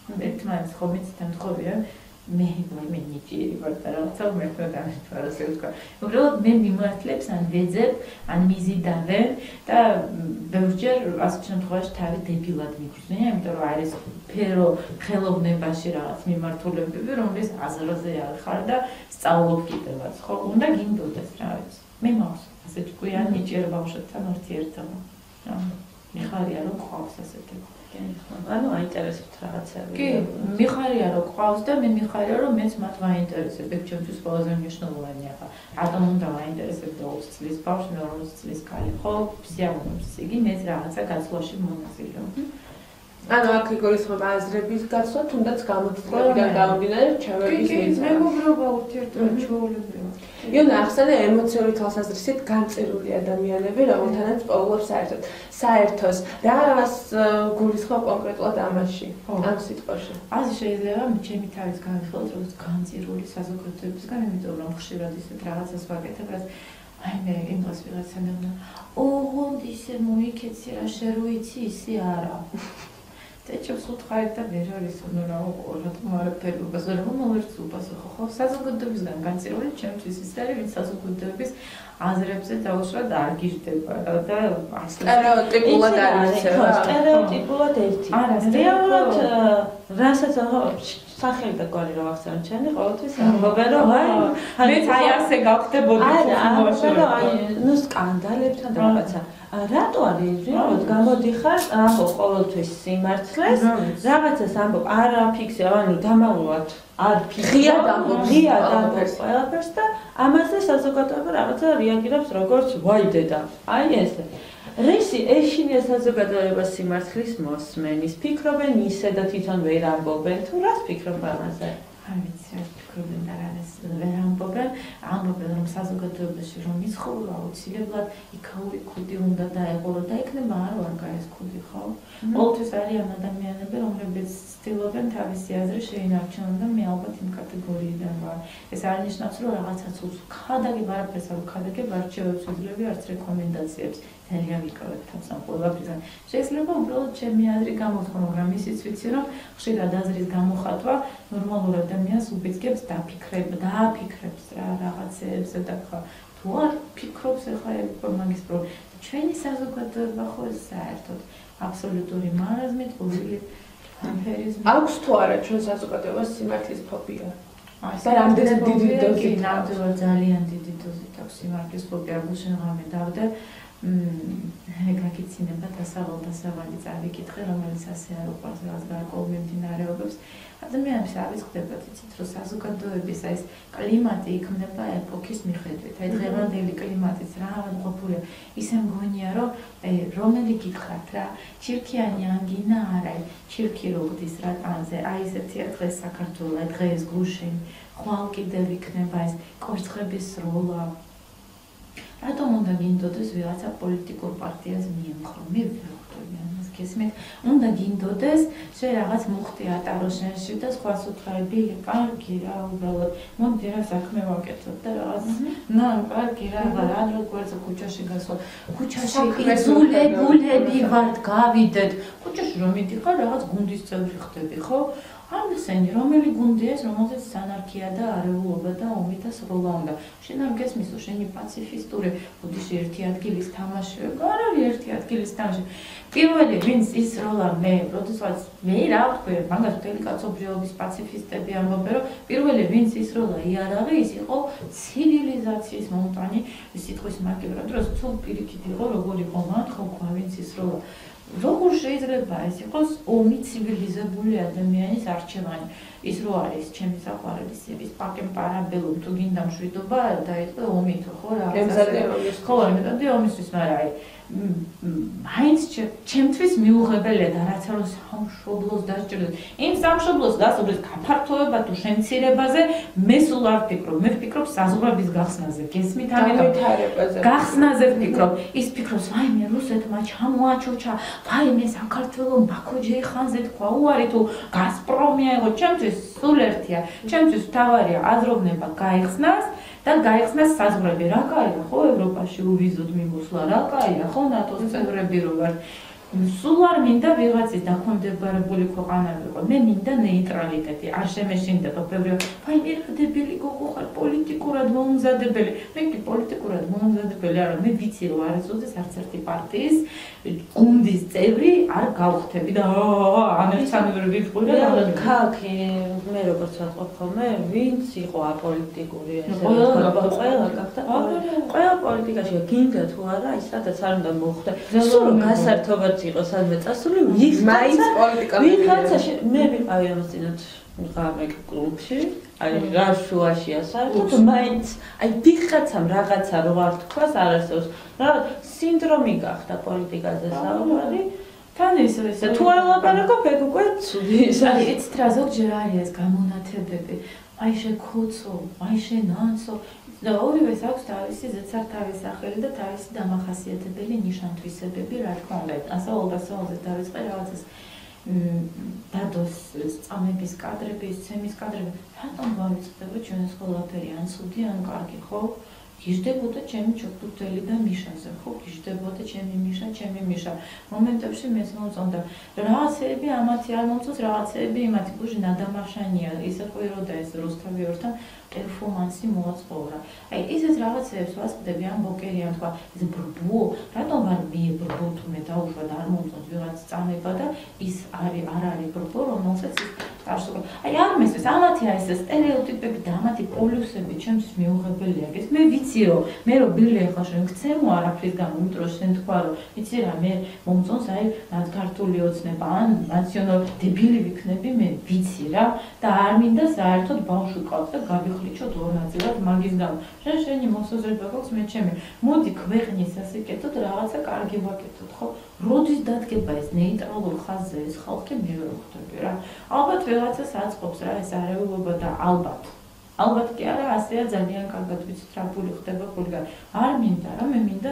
ერთმანეთს ხომ იცით ამ თხოვია, მე მე ნიჭიერი ვარ და რაღაცა მეთქვა და ასე ვთქვა. უბრალოდ მე მიმართლებს ან ვეძებ, ან მიზიდავე და ბევრჯერ ასე შემთხვევაში თავი დებილად მიგრძნე, იმიტომ რომ არის ფერო ხელოვნებაში რაღაც მიმართულებები, რომლის აზრზე არ ხარ და სწავლობ კიდევაც, ხო? უნდა გინდოდეს რა ვიცი. მე მაქვს ასე ჭკვიან ნიჭიერ ბავშვებთან ურთიერთობა. რა მიხარია რომ ყავს ასეთები. ანუ აინტერესებთ რაღაცები. კი, მიხარია რომ ყავს და მე მიხარია რომ მეც მათ ვაინტერესებ. ეგ ჩემთვის ყველაზე მნიშვნელოვანია. რატომ უნდა ვაინტერესებდე 20 წლის ბავშვს, 40 წლის ქალი, ხო? სიამოვნებს იგი მეც რაღაცა გაცვლაში მონაწილეობ. ანუ აქ იგულისხმება აზრების გაცვლა, თუნდაც გამოცდილებიდან გამომდინარე რჩევების მიღება. კი, მეგობრობა ურთიერთობა ჩვეულებრივია. იონა ახსენე ემოციური თვალსაზრისით განწერული ადამიანები, რომელთანაც პოულობს საერთოდ. საერთოს რას გულისხმობ კონკრეტულად ამაში? ამ სიტყვაში. ასე შეიძლება ჩემი თავის განხილოთ, როგორც განწერული საზოგადოებისგან, იმიტომ რომ ხშირად ისეთ რაღაცას ვაკეთებ, რაც აი მე იმას ვიღაცა მეუბნა, ოღონდ ისე მოიქეცი რა შეროიცი ისე არა. ტეჩებს უთხარი და ვერ არის ნუ რა რატომ არაფერი უპასო რომ მოვერც უპასო ხო ხო? საზოგადოებისგან განცირული ჩემთვის ის არის ვინც საზოგადოების აზრებზე დაუშვათ არ გიждდება და სტერეოტიპულად არის სტერეოტიპულად ერთი. არა რეალურად რასაც სახელი და კვალი რა ახსენ ჩენი ყოველთვის ამბობენ რომ აი მე აი ასე გავხდებოდი ხო აი ნუ სკანდალებთან რაღაცა რატო არის. რეალურად გამოდიხარ ამბობ ყოველთვის სიმართლეს. რაღაცას ამბობ არ აფიქსე ანუ დამავლად არ ღია დამბობ ღია დამბობ ყველაფერს და ამაზე საზოგადოება რაღაცა რეაგირებს როგორც ვაი დედა აი ესე. რისი ეშინია საზოგადოება სიმართლის მოსმენის? ფიქრობენ ისე და თვითონ ვერ ამბობენ? თუ რას ფიქრობ ამაზე? არ ვიცი ფიქრობენ და რა ვერ ამბობენ. ამბობენ რომ საზოგადოებაში რომ იცხოვრო აუცილებლად იქაური კუდი უნდა დაეყო და იქნება არ ვარ გაეს კუდი ხო? ყოველთვის არიან ადამიანები რომლებიც ცდილობენ თავისი აზრი შეინარჩუნონ და მე ალბათ იმ კატეგორიიდან ვარ. ეს არ ნიშნავს რომ რაღაცა ცუს ხადაგებ არაფერს არ ხადაგებ არჩევებს უძლები არც რეკომენდაციებს. ძალიან ვიკავებ თავს ამ ყველაფრიდან. შეიძლება უბრალოდ ჩემი აზრი გამოთქვა, მაგრამ ისიც ვიცი, რომ ხშირად აზრის გამოხატვა ნორმალურ ადამიანს უბიძგებს დაფიქრებ, დააფიქრებს რა რაღაცეებზე და ხა თუ არ ფიქრობს ახლა მაგის პრობლემა. ჩვენი საზოგადოება ხო საერთოდ აბსოლუტური მარაზმით ყოველი ამფერიზმი. აქვს თუ არა ჩვენ საზოგადოებას სიმართლის ფობია? და რამდენი დიდი დოზით? ნამდვილად ძალიან დიდი დოზით აქვს სიმართლის ფობია, გუშინ ღამე დავდე მ გაგიცინება დასავალ დასავალი წავიკითხე, რომელიც ასე არ უყვარს რაღაც გარკვეულ მიმდინარეობებს. ადამიანებს არის ხდება თიცით, რომ საზოგადოების ეს კლიმატი იქმნება ეპოქის მიხედვით. აი დღევანდელი კლიმატიც რა ყოფილია, ისე მგონია, რომ აი რომელი გითხრათ რა, ჩირქიანი ანგინა არა, ჩირქი როგდის რა ტანზე, აი ესეთი დღეს საქართველოს დღეს გუშინ ხვალ კიდევ იქნება ეს კორცხების სროლა, რატომ უნდა გინდოდეს ვიღაცა პოლიტიკურ პარტიას მიემხრო? მე ამას გესმით. უნდა გინდოდეს შე რაღაც მუხტი ატაროშენში და სხვა სუტრები, კარგი რა, უბრალოდ მოდი რა საქმე ვაკეთოთ და რაღაც ნა, კარგი რა, რა როგორც ქუჩაში გასულ. ქუჩაში იძულებულები ვართ გავიდეთ. ქუჩაში რომ მიდიხარ, რაღაც გუნდის წევრი ხდები, ხო? ამ ესენი რომელი გუნდია რომელზეც სანარქია და არეულობა და ომი და სროლა უნდა. შენ არ გესმის რომ შენი პაციფისტური ბუდიში ერთი ადგილის თამაში. არ არის ერთი ადგილის თამაში. პირველი ვინც ის როლა მე როდესაც მე რა ვთქვი მაგას მთელი კაცობრიობის პაციფისტები ამბობენ რომ პირველი ვინც ის როლა იარაღი ის იყო ცივილიზაციის მომტანი სიტყვის მარკებრა დროს თუ პირიქით იყო როგორი იყო მათ ხო ვინც ის როლა როგორ შეიძლება ეს იყოს ომი ცივილიზებული ადამიანის არჩევანი? ის რო არის ჩემი საყვარელი სების პაკემ პარაბელუმ თუ გინდა მშვიდობა დაიწყო ომი თუ ხო რა? ომის. ხო, ემზადე ომისთვის, მაგრამ აი მაინც ჩემთვის მიუღებელია და რაც არის სამშობლოს დასჭირდა. იმ სამშობლოს დასწრების გაფართოება თუ შემცირებაზე მე სულ არ ვფიქრობ. მე ვფიქრობ საზღვრების გახსნაზე. გესმით ამიტომ? გახსნაზე ვფიქრობ. ის ფიქრობს, ვაიმე რუსეთმა ჩამოაჩოჩა, ვაიმე საქართველოს ბაქოჯეი ხანზე თქვა უარი თუ გაზპრომი აიღო. ჩემთვის სულ ერთია. ჩემთვის თავარია აზროვნება გაიხსნას. და გაიხსნას საზღვრები. რა კაია ხო ევროპაში უვიზოდ მიმოსვლა? რა კაია ხო ნატოს წევრები რო ვარ სულ არ მინდა ვიღაცის დაქვემდებარებული ქვეყანა ვიყო. მე მინდა ნეიტრალიტეტი. არ შემეშინდება ბევრი. აი მე ხდებილი გოგო ხარ პოლიტიკურად მომზადებელი. მე კი პოლიტიკურად მომზადებელი არა, მე ვიცი რომ არ ეცოდეს არც ერთი პარტიის გუნდის წევრი არ გავხდები და ანერცანი ვერ ვიფყვი და ქაქი მე როგორც ვაწყობ ხოლმე, ვინც იყო აპოლიტიკური ესე ყველა ყველა გახდა. ყველა პოლიტიკაში გინდა თუ არა, ის სადაც არ უნდა მოხდე. სულ გასართობად იყო სადმე წასული ის მაინც პოლიტიკა ვიღაცა მე ვიყავი ამას წინათ ვიყავი კლუბში აი რა შუაშია საერთოდ მაინც აი ვიღაცამ რაღაცა რო არ თქვას არ არსებობს. რა სინდრომი გახდა პოლიტიკაზე საუბარი. თან ის ის თუ არ ლაპარაკობ ეგ უკვე ცუდი ის აი ეს რა ზოგჯერ არის ეს გამონათებები. აი შეკოცო აი შენანცო და ორივეს აქვს თავისი ზეცართავის სახელი და თავისი დამახასიათებელი ნიშანთვისებები, რა თქმა უნდა, ასაუბრასაუბრზე დავიწყე რაღაცას დადოს წამების კადრები, სცემის კადრები, რატომ გავიწყდება ჩვენს ყველაფერი, ან ცუდი, ან კარგი, ხო? გიждებოდა ჩემი ჩოგბურთელი და მიშაზე, ხო, გიждებოდა ჩემი მიშა, ჩემი მიშა. მომენტებში მეც მომწონდა. რაღაცეები ამათი არ მომწონს, რაღაცეები იმათი გუჟი ნადამახშანია, ისე ყვიროდა ეს რუსთავიორთან, პერფორმანსი მოაწყორა. აი ისეთ რაღაცეებს ვასწრები ამ ბოკერიან თქვა, ეს ბრბო, რატომ არ მე ბრბო თუ მე დაუშვა და არ მომწონს ვიღაც წამება და ის არის არ არის ბრბო, რომელსაც წარსულ. აი არ მესმის, ამათი აი ეს სტერეოტიპები და ამათი პოლუსები ჩემთვის მიუღებელია. ეს მე ვიცი რომ მე რო ბილი ახლა შენ გცემო არაფრის გამო, იმიტომ რომ შენ თქვა რომ იცი რა მე მომწონს აი ქართული ოცნება ან ნაციონალ დებილი ვიქნები მე ვიცი რა და არ მინდა საერთოდ ბავშვი ყავს და გავიხ ხვლიჩოთ ორ ნაწილად მაგის გამო. შენ შენი მოსაზრება გვაქვს მე ჩემი. მოდი ქვეყნის ასე კეთოთ რაღაცა კარგი ვაკეთოთ, ხო? როდის დადგება ეს ნეიტრალურ ხაზზე ეს ხალხი მე ვერ ხვდები რა. ალბათ ვიღაცას აწყობს რა ეს არეულობა და ალბათ ალბათ კი არა, ასეა ძალიან კარგად ვიცით რა ფული ხდება ფულგან. არ მინდა რა, მე მინდა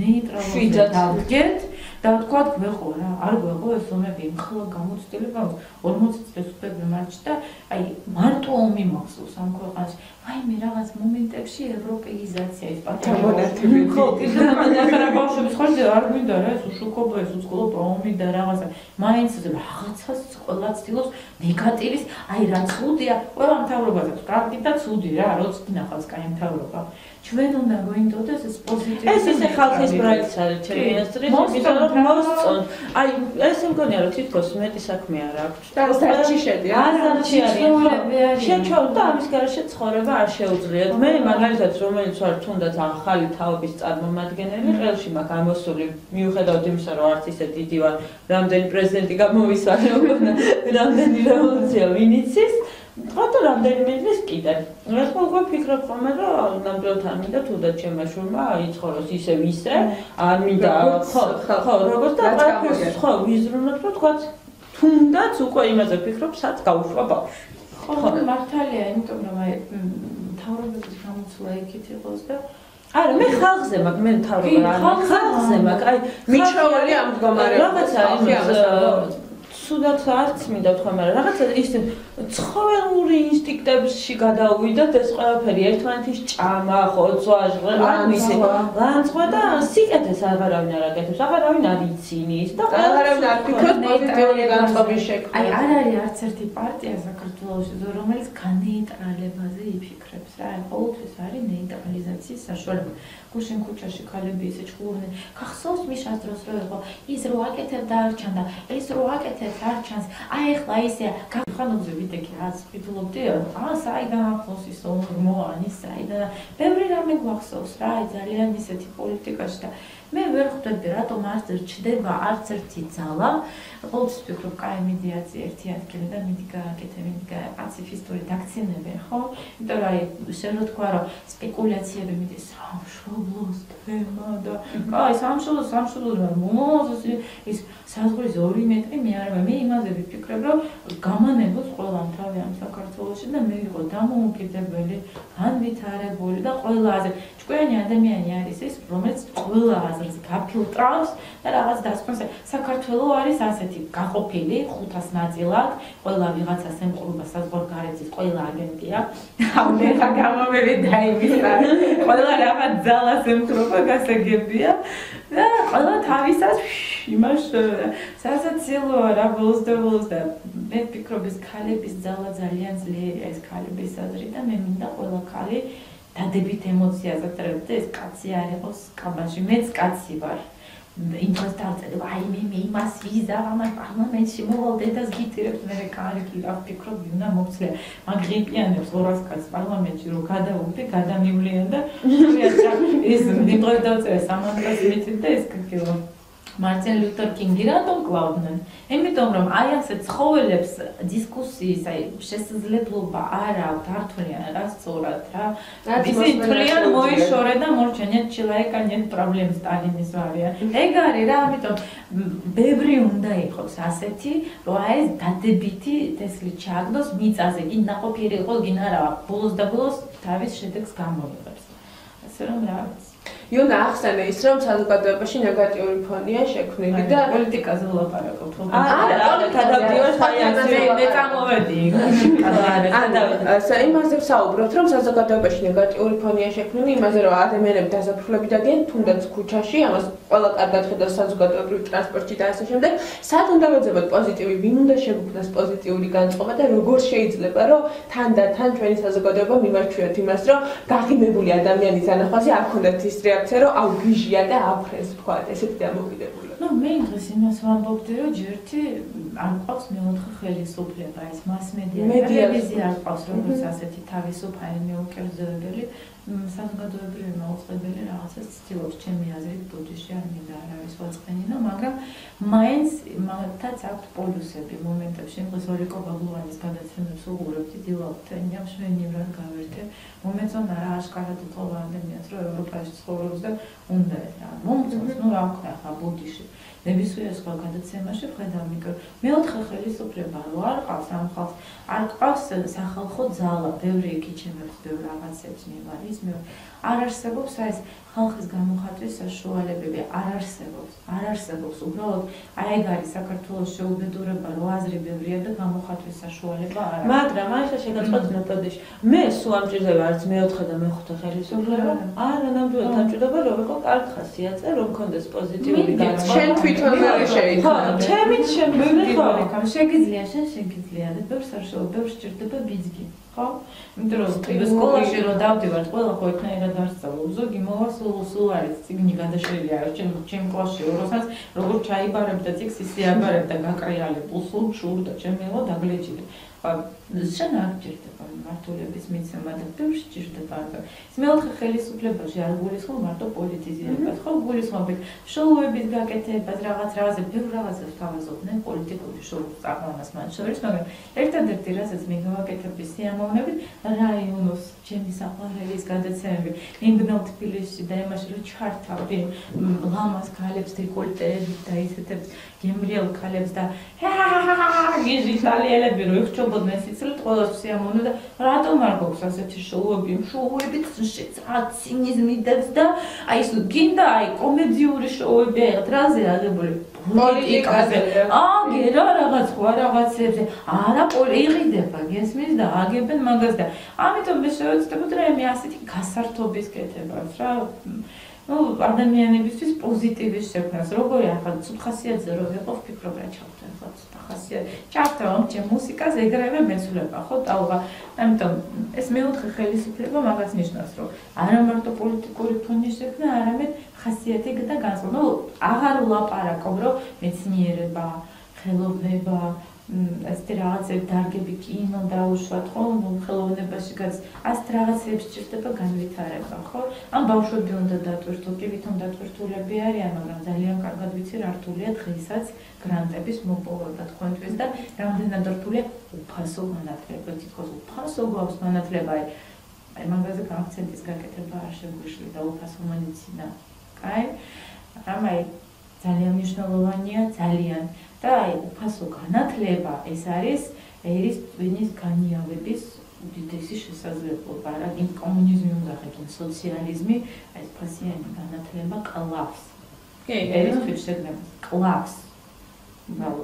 ნეიტრალურზე დავდგეთ და თქვა გვეყო რა, არ გვეყო ეს ომები მხოლოდ გამოცდილება 40 წელს უკვე მარჩი და აი მარტო ომი მახსოვს ამ ქვეყანაში. აი მე რაღაც მომენტებში ევროპეიზაცია ის პატრონატები. ხო, კიდევ რაღაცა ბავშვებს ხოლმე არ გვინდა რა ეს უშუქობა ეს უწყლობა ომი და რაღაცა. მაინც რაღაცას ყველა ცდილობს ნეგატივის, აი რა ცუდია, ყველა მთავრობაზე კარგი და ცუდი რა, როც გინახავს კაი მთავრობა. ჩვენ უნდა გვინდოდეს ეს პოზიტივი. ეს ისე ხალხის პროექტი არის ჩემი აზრით, იმიტომ რომ მოსწონ. აი, ეს მგონია რომ თითქოს მეტი საქმე არ აქვს. და აზარში შედიან. აზარში არის. შეჩვეულ და ამის garaშე ცხოვრება არ შეუძლიათ. მე მაგალითად რომელიც ვარ თუნდაც ახალი თაობის წარმომადგენელი, ყველში მაქვს ამოსული მიუხედავად იმისა, რომ არც ისე დიდი ვარ, რამდენი პრეზიდენტი გამოვისვარე, რამდენი რევოლუცია ვინიცის. ხოთო რამდენიმე დღეს კიდე. ეხლა უკვე ფიქრობ ხოლმე რომ ნამდვილად არ მინდა თუნდაც ჩემმა შურმა იცხოვროს ისე ვისე, არ მინდა ხო ხო როგორც და ყველაფერს ხო ვიზრუნოთ რომ თქვა თუნდაც უკვე იმაზე ფიქრობ სადაც გავუშვა ბავშვი. ხო მართალია, იმიტომ რომ აი თავრობის გამოცვლა იქით იყოს და არა, მე ხალხზე მაქვს, მე თავრობა არ ხალხზე მაქვს. აი, მიჩვეული ამ მდგომარეობა. რაღაცა იმას სულაც არც მინდა თქვა, მაგრამ რაღაცა ის ცხოველური ინსტინქტებში გადაუვიდათ ეს ყველაფერი. ერთმანეთის ჭამა, ხოცვა, ჟღერადისი, ლანცვა. და სიკეთეს აღარავინ არ აკეთებს, აღარავინ არ ცინის და აღარავინ არ ფიქრობს პოზიტიური განწყობის შექმნა. აი არ არის არც ერთი პარტია საქართველოში, რომელიც განეიტრალებაზე იფიქრებს რა, ყოველთვის არის ნეიტრალიზაციის საშუალება. გუშინ ქუჩაში ქალები ისე ჭკუდნენ, გახსოვს მიშას დროს რო იყო, ის რო აკეთებდა არ ჩანდა, ეს რო აკეთებს არ ჩანს. აი ახლა ისე გახანოზე ვიდექი რაც ვფიქრობდი, აა საიდან ახლოს ის ორმოანი საიდან. ბევრი რამე გვახსოვს რა, ძალიან ისეთი პოლიტიკაში და მე ვერ ხვდები რატომ არ ზრჩდება არც ერთი ძალა. ყოველთვის ვფიქრობ, კაი მედიაცია ერთი ადგილი და მიდი გააკეთე, მიდი პაციფისტური დაქცინები, ხო? იმიტომ რომ აი შეიძლება თქვა რომ სპეკულაციები მიდის სამშობლოს თემა და კაი სამშობლოს სამშობლოს რა მოზის ის საზღვრის 2 მეტრი მე არ მე იმაზე ვიფიქრებ რომ გამანებოს ყველა თავი ამ საქართველოში და მე ვიყო დამოუკიდებელი, განვითარებული და ყველაზე ჭკვიანი ადამიანი არის ეს რომელიც ყველა აზრს გაფილტრავს და რაღაც დასკვნას საქართველოს არის ასეთი გაყოფილი 500 ნაწილად, ყველა ვიღაცას ემყრობა საზღვარგარეთის ყველა აგენტია. აუნე ხა გამომები დაიმისა. ყველა რაღაც ძალას ემყრობა გასაგებია და ყველა თავისას იმას სასაცილოა რა ბოლოს და ბოლოს და მე ვფიქრობ ეს ქალების ძალა ძალიან ძლიერია ეს ქალების აზრი და მე მინდა ყველა ქალი დადებით ემოციაზე ტრებდე ეს კაცი არ იყოს კაბაში მეც კაცი ვარ. იმას დავწერე აი მე მე იმას ვიზა ამან პარლამენტში მოვალ დედას გიტირებს მე კარგი რა ვფიქრობ უნდა მოგცლე მაგ ღიპიანებს 200 კაცს პარლამენტში რომ გადაუვდე გადამივლიან და ეს მიმღერ დავწერე სამანდრას მიწით და ეს კილო მარტინ ლუთერ კინგი რატომ კლავდნენ? იმიტომ რომ აი ასე ცხოველებს დისკუსიის აი შესაძლებლობა არ აქვს ართულიან რა სწორად რა. ისინი თვლიან მოიშორე და მორჩენიათ ჩილაიკა ნიენ პრობლემს სტალინის ვარია. ეგ არის რა, ამიტომ ბევრი უნდა იყოს ასეთი, რომ აი ეს დადებითი თესლი ჩააგდოს მიწაზე, კი ნაყოფიერი იყო, გინ არა, ბოლოს და ბოლოს თავის შედეგს გამოიღებს. ასე რომ რა ვიცი. იუნა ახსენე ის რომ საზოგადოებაში ნეგატიური ფონია შექმნილი და პოლიტიკაზე ვლაპარაკობთ ხო? არა, არა, გადავდივარ საერთოდ მე წამოვედი. ასე იმაზე ვსაუბრობთ რომ საზოგადოებაში ნეგატიური ფონია შექმნილი იმაზე რომ ადამიანები დასაფრთხლები დადიან თუნდაც ქუჩაში, ამას ყველა კარგად ხედავს საზოგადოებრივ ტრანსპორტში და ასე შემდეგ. სად უნდა ვეძებოთ პოზიტივი, ვინ უნდა შეგვქნას პოზიტიური განწყობა და როგორ შეიძლება რომ თან და თან ჩვენი საზოგადოება მიმარჩიოთ იმას რომ გაღიმებული ადამიანის ანახვაზე არ ქონდათ ის რეაქცია რეაქცია რომ აუ გიჟია და აფრენს თქვა ესეთი დამოკიდებული. ნუ მე დღეს იმას ვამბობდი რომ ჯერთი არ ყავს მეოთხე ხელისუფლება ეს მასმედია ტელევიზია არ ყავს როგორც ასეთი თავისუფალი მეუკერძოებელი საზოგადოებრივი მაუწყებელი რაღაცას ცდილობს. ჩემი აზრით ბუდიში არ მინდა არავის ვაწყენინო მაგრამ მაინც მათაც აქვს პოლუსები. მომენტებში დღეს ორიკო ბაბლუანის გადაცემებს უყურებთ დილავთ ენიამ შვენივრად გავერთე. მომეწონ არა აშკარად უთხოვა ადამიანს რომ ევროპაში ცხოვრობს და უნდა რა მომწონს ნუ რა ვქნა ხა ბუდიში ნებისმიერ სხვა გადაცემაში ხედავ მიკრო მეოთხე ხელისუფლება რო არ ყავს ამ ხალხს არ ყავს სახალხო ძალა. ბევრი კიჩემებს ბევრ რაღაცებს მივალის მე არ არსებობს ეს ხალხის გამოხატვის საშუალებები არ არსებობს არ არსებობს. უბრალოდ აი ეგ არის საქართველოს შეუბედურება რომ აზრი ბევრია და გამოხატვის საშუალება არ არის. მაგრამ აი ხა შეგაწყოთ მეთოდში მე სულ ამჭირდება არც მეოთხე და მეხუთე ხელისუფლება არა ნამდვილად ამჭირდება რომ ვიყო კარგ ხასიათზე, რომ მქონდეს პოზიტიური გარემო. შენ თვითონ ვერ შეიძლება. ხო, ჩემით შემიძლია ხო. შეგიძლია, შენ შეგიძლია. და ბევრს არ შევა, ბევრს ჭირდება ბიძგი. ხო? იმიტომ რომ სკოლაში რომ დავდივართ, ყველა ხო ერთნაირად არ სწავლობ. ზოგი მოვა სულ სულ არის ციგნი გადაშლილი არის ჩემ ჩემ კლასში, როდესაც როგორ ჩაიბარებდა ციგს, ისე აბარებდა გაკრიალებულ სულ შურდა ჩემელა დაგლეჭილი. ხო, შენ არ ჭირდება მართულების მიცემა და ბევრს ჭირდება. ის მეოთხე ხელისუფლებაში არ გულისხმობ მარტო პოლიტიზირებას, ხო გულისხმობ შოუების გაკეთებას, რაღაც რაღაცებს, ბევრ რაღაცებს თავაზობდნენ პოლიტიკური შოუს წარმოებას მათ შორის, მაგრამ ერთადერთი რასაც მე გავაკეთებდი სიამოვნებით, რაიონოს ჩემი საყვარელის გადაცემები, იმგნელ თბილისში და იმაში რომ ჩართავდი ლამას ქალებს დეკოლტეებით და ისეთებს გემრიელ ქალებს და გიჟი იტალიელები რო იხჩობოდნენ სიცილით ყოველს სიამოვნო და რატომ არ გვაქვს ასეთი შოუები? შოუები შეცად ცინიზმი დებს და აი ეს გინდა აი კომედიური შოუები აი დრაზე აღებული პოლიტიკაზე. აა გერა რაღაც სხვა რაღაცებზე არა პოლიტიკდება გესმის და აგებენ მაგას და ამიტომ მე შევეცდებოდი რა მე ასეთი გასართობის კეთებას რა ну ადამიანებისთვის პოზიტივის შექმნას როგორი ახლა ცუდ ხასიათზე რო ვიყო ვფიქრობ რა ჩავთვალ ახლა ცუდ ხასიათი ჩავთვალ ჩემ მუსიკას ეგრევე მეცვლება ხო ტალღა ამიტომ ეს მეოთხე ხელისუფლება მაგას ნიშნავს რომ არა მარტო პოლიტიკური ფონის შექმნა არამედ ხასიათი და განწყობა ну აღარ ვლაპარაკობ რომ მეცნიერება ხელოვნება მ, ასეთი რაღაცები დარგები კინო დაუშვათ ხო? ნუ ხელოვნებაში გაц ასეთ რაღაცებს ჭირდება განვითარება ხო? ამ ბავშვები უნდა დატვირთო კი ვითომ დატვირთულები არიან მაგრამ ძალიან კარგად ვიცი რა რთულია დღესაც გრანტების მოპოვება თქვენთვის და რამდენად რთულია? უფასო განათლება. თითქოს უფასო გვაქვს განათლება. აი აი მაგაზე აქცენტის გაკეთება არ შეგვიშლი და უფასო მედიცინა. კაი? მაგრამ აი ძალიან მნიშვნელოვანია ძალიან და აი უფასო განათლება ეს არის ერის ტვინის განიავების უდიდესი შესაძლებლობა რა იმ კომუნიზმი უნდა ხეთონ სოციალიზმი აი ფასიანი განათლება კლავს. კი, ერის ტვინის შეგნებას კლავს.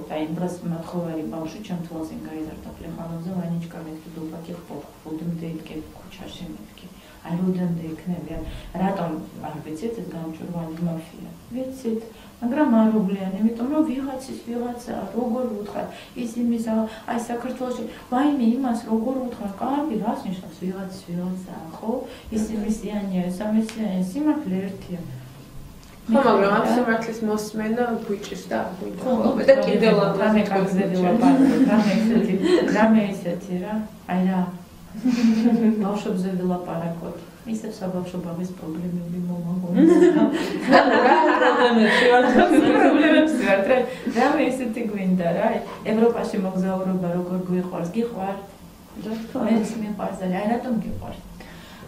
და იმ დროს მათხოვარი ბავშვი ჩემ თვალზე გაიზარდა პლეხანოზე ვანიჩკა მეთქი დუბაკი ხო ხუდმდე იქე ქუჩაში მეთქი. აი როდემდე იქნებიან. რატომ არ ვიცით ეს გამჭვირვალე მაფია. ვიცით მაგრამ არ უგლიან იმიტომ რომ ვიღაცის ვიღაცა როგორ უთხარ ის იმის აი საქართველოში ვაიმე იმას როგორ უთხარ კარგი რას ნიშნავს ვიღაცის ვიღაცა ხო ის იმისიანია სამისიანი სიმართლე ერთია ხო, მაგრამ ამ სიმართლის მოსმენა გვიჭირს და გვიჭირს. და კიდევ რამე კარგზე ვილაპარაკო, რამე ისეთი, რამე ისეთი რა. აი რა. ბავშვებზე ვილაპარაკოთ. ისევ საბავშვო ბაღის პრობლემები მომაგონდა. ანუ რა პრობლემები ვარ? პრობლემები ვარ. რამე ისეთი გვინდა რა. ევროპაში მოგზაურობა როგორ გვიყვარს? გიყვართ? რა თქმა უნდა. მე მიყვარს აი რატომ გიყვართ?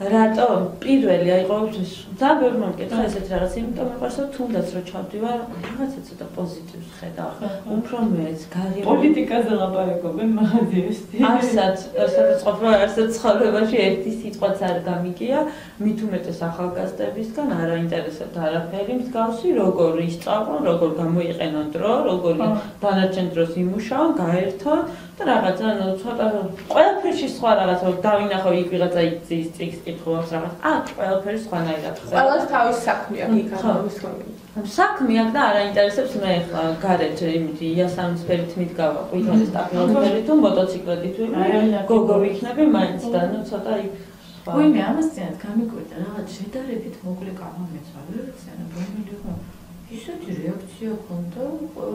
რატო? პირველი აი ყოველთვის ძალიან ბევრი მომკითხა ესეთ რაღაც, იმიტომ მიყვარს რომ თუნდაც რომ ჩავდივარ, რაღაცა ცოტა პოზიტივს ხედავ. უფრო მეც გაღირო პოლიტიკაზე ლაპარაკობენ მაღაზიაში. არსად, სადაც ყოფნა არსად ცხოვრებაში ერთი სიტყვაც არ გამიგია, მით უმეტეს ახალგაზრდებისგან არ აინტერესებთ არაფერი მსგავსი, როგორ ისწავლონ, როგორ გამოიყენონ დრო, როგორ დანარჩენ დროს იმუშაონ, გაერთონ და რაღაცა ანუ ცოტა ყველაფერში სხვა რაღაცა დავინახო იქ ვიღაცა იცის წიგს კითხულობს რაღაც. ა ყველაფერი სხვანაირად ხდება. ყველას თავის საქმე აქვს იქ ხო. ამის ხომ. საქმე აქ და არ აინტერესებს მე ახლა გარეთ იმითი იასამისფერით მიდგავა ყვითელი სტაფილობელი თუ მოტოციკლეტი თუ გოგო ვიქნები მაინც და ნუ ცოტა იქ სხვა. ვინმე ამას ძიანად გამიკვირდა რაღაც შედარებით მოკლე კამამეც ვერ ვიცი ანუ რომელი ხო ისეთი რეაქცია ქონდა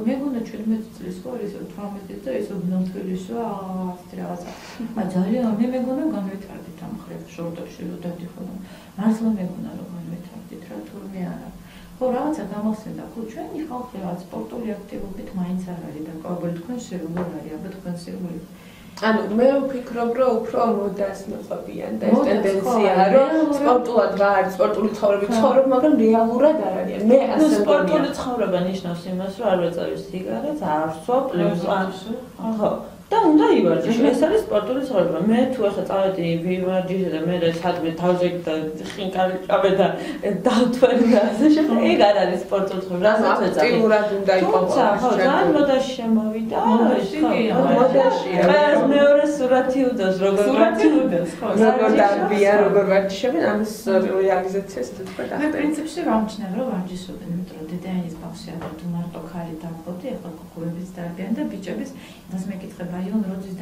მეგონა 17 წლის ხო ის 18 და ეს ნოთველიშო ასეთი რაღაცა. ა ძალიან მე მეგონა განვითარდით ამ ხრებ შორტებში რომ დადიხო მართლა მეგონა რომ განვითარდით რა თურმე არა. ხო რაღაცა გამოსცემდა. ხო ჩვენი ხალხი რაღაც სპორტული აქტივობით მაინც არ არის დაკავებული თქვენ შეგულ არის აბა თქვენ შეგული ანუ მე ვფიქრობ, რომ უფრო მოდას მოწყობიან და ეს რომ რეალურად. სპორტულად არის, სპორტული ცხოვრებით ხო. ცხოვრობ, მაგრამ რეალურად არ არიან. მე ნუ ასე სპორტული მგონია. ცხოვრება ნიშნავს იმას, რომ არ ვეწევი სიგარეტს, არ ვსვო, პლუს ან ხო, და უნდა ივარჯიშო. ეს არის სპორტული ცხოვრება. მე თუ ახლა წავედი ვივარჯიშო და მე სადმე თავზე და ხინკალი წავე და დავთვალე და ასე შემდეგ. ეგ არ არის სპორტული ცხოვრება. რასაც ეძახი. აქტიურად უნდა იყო თუმცა, ხო, ძალიან მოდაში შემოვიდა. მოდაში კი, მოდაშია. ეს მეორე სურათი უდოს, როგორ სურათი უდოს, ხო. როგორ დარბია, როგორ ვარჯიშობენ, ამის რეალიზაციას და თქვა მე პრინციპში გამჩნევ რომ ვარჯიშობენ, იმიტომ რომ დედაენის ბავშვი აღარ თუ მარტო ქალი დაყავდი, ახლა კუქურების დარბიან და ბიჭების მას მეკითხება აიონ როდის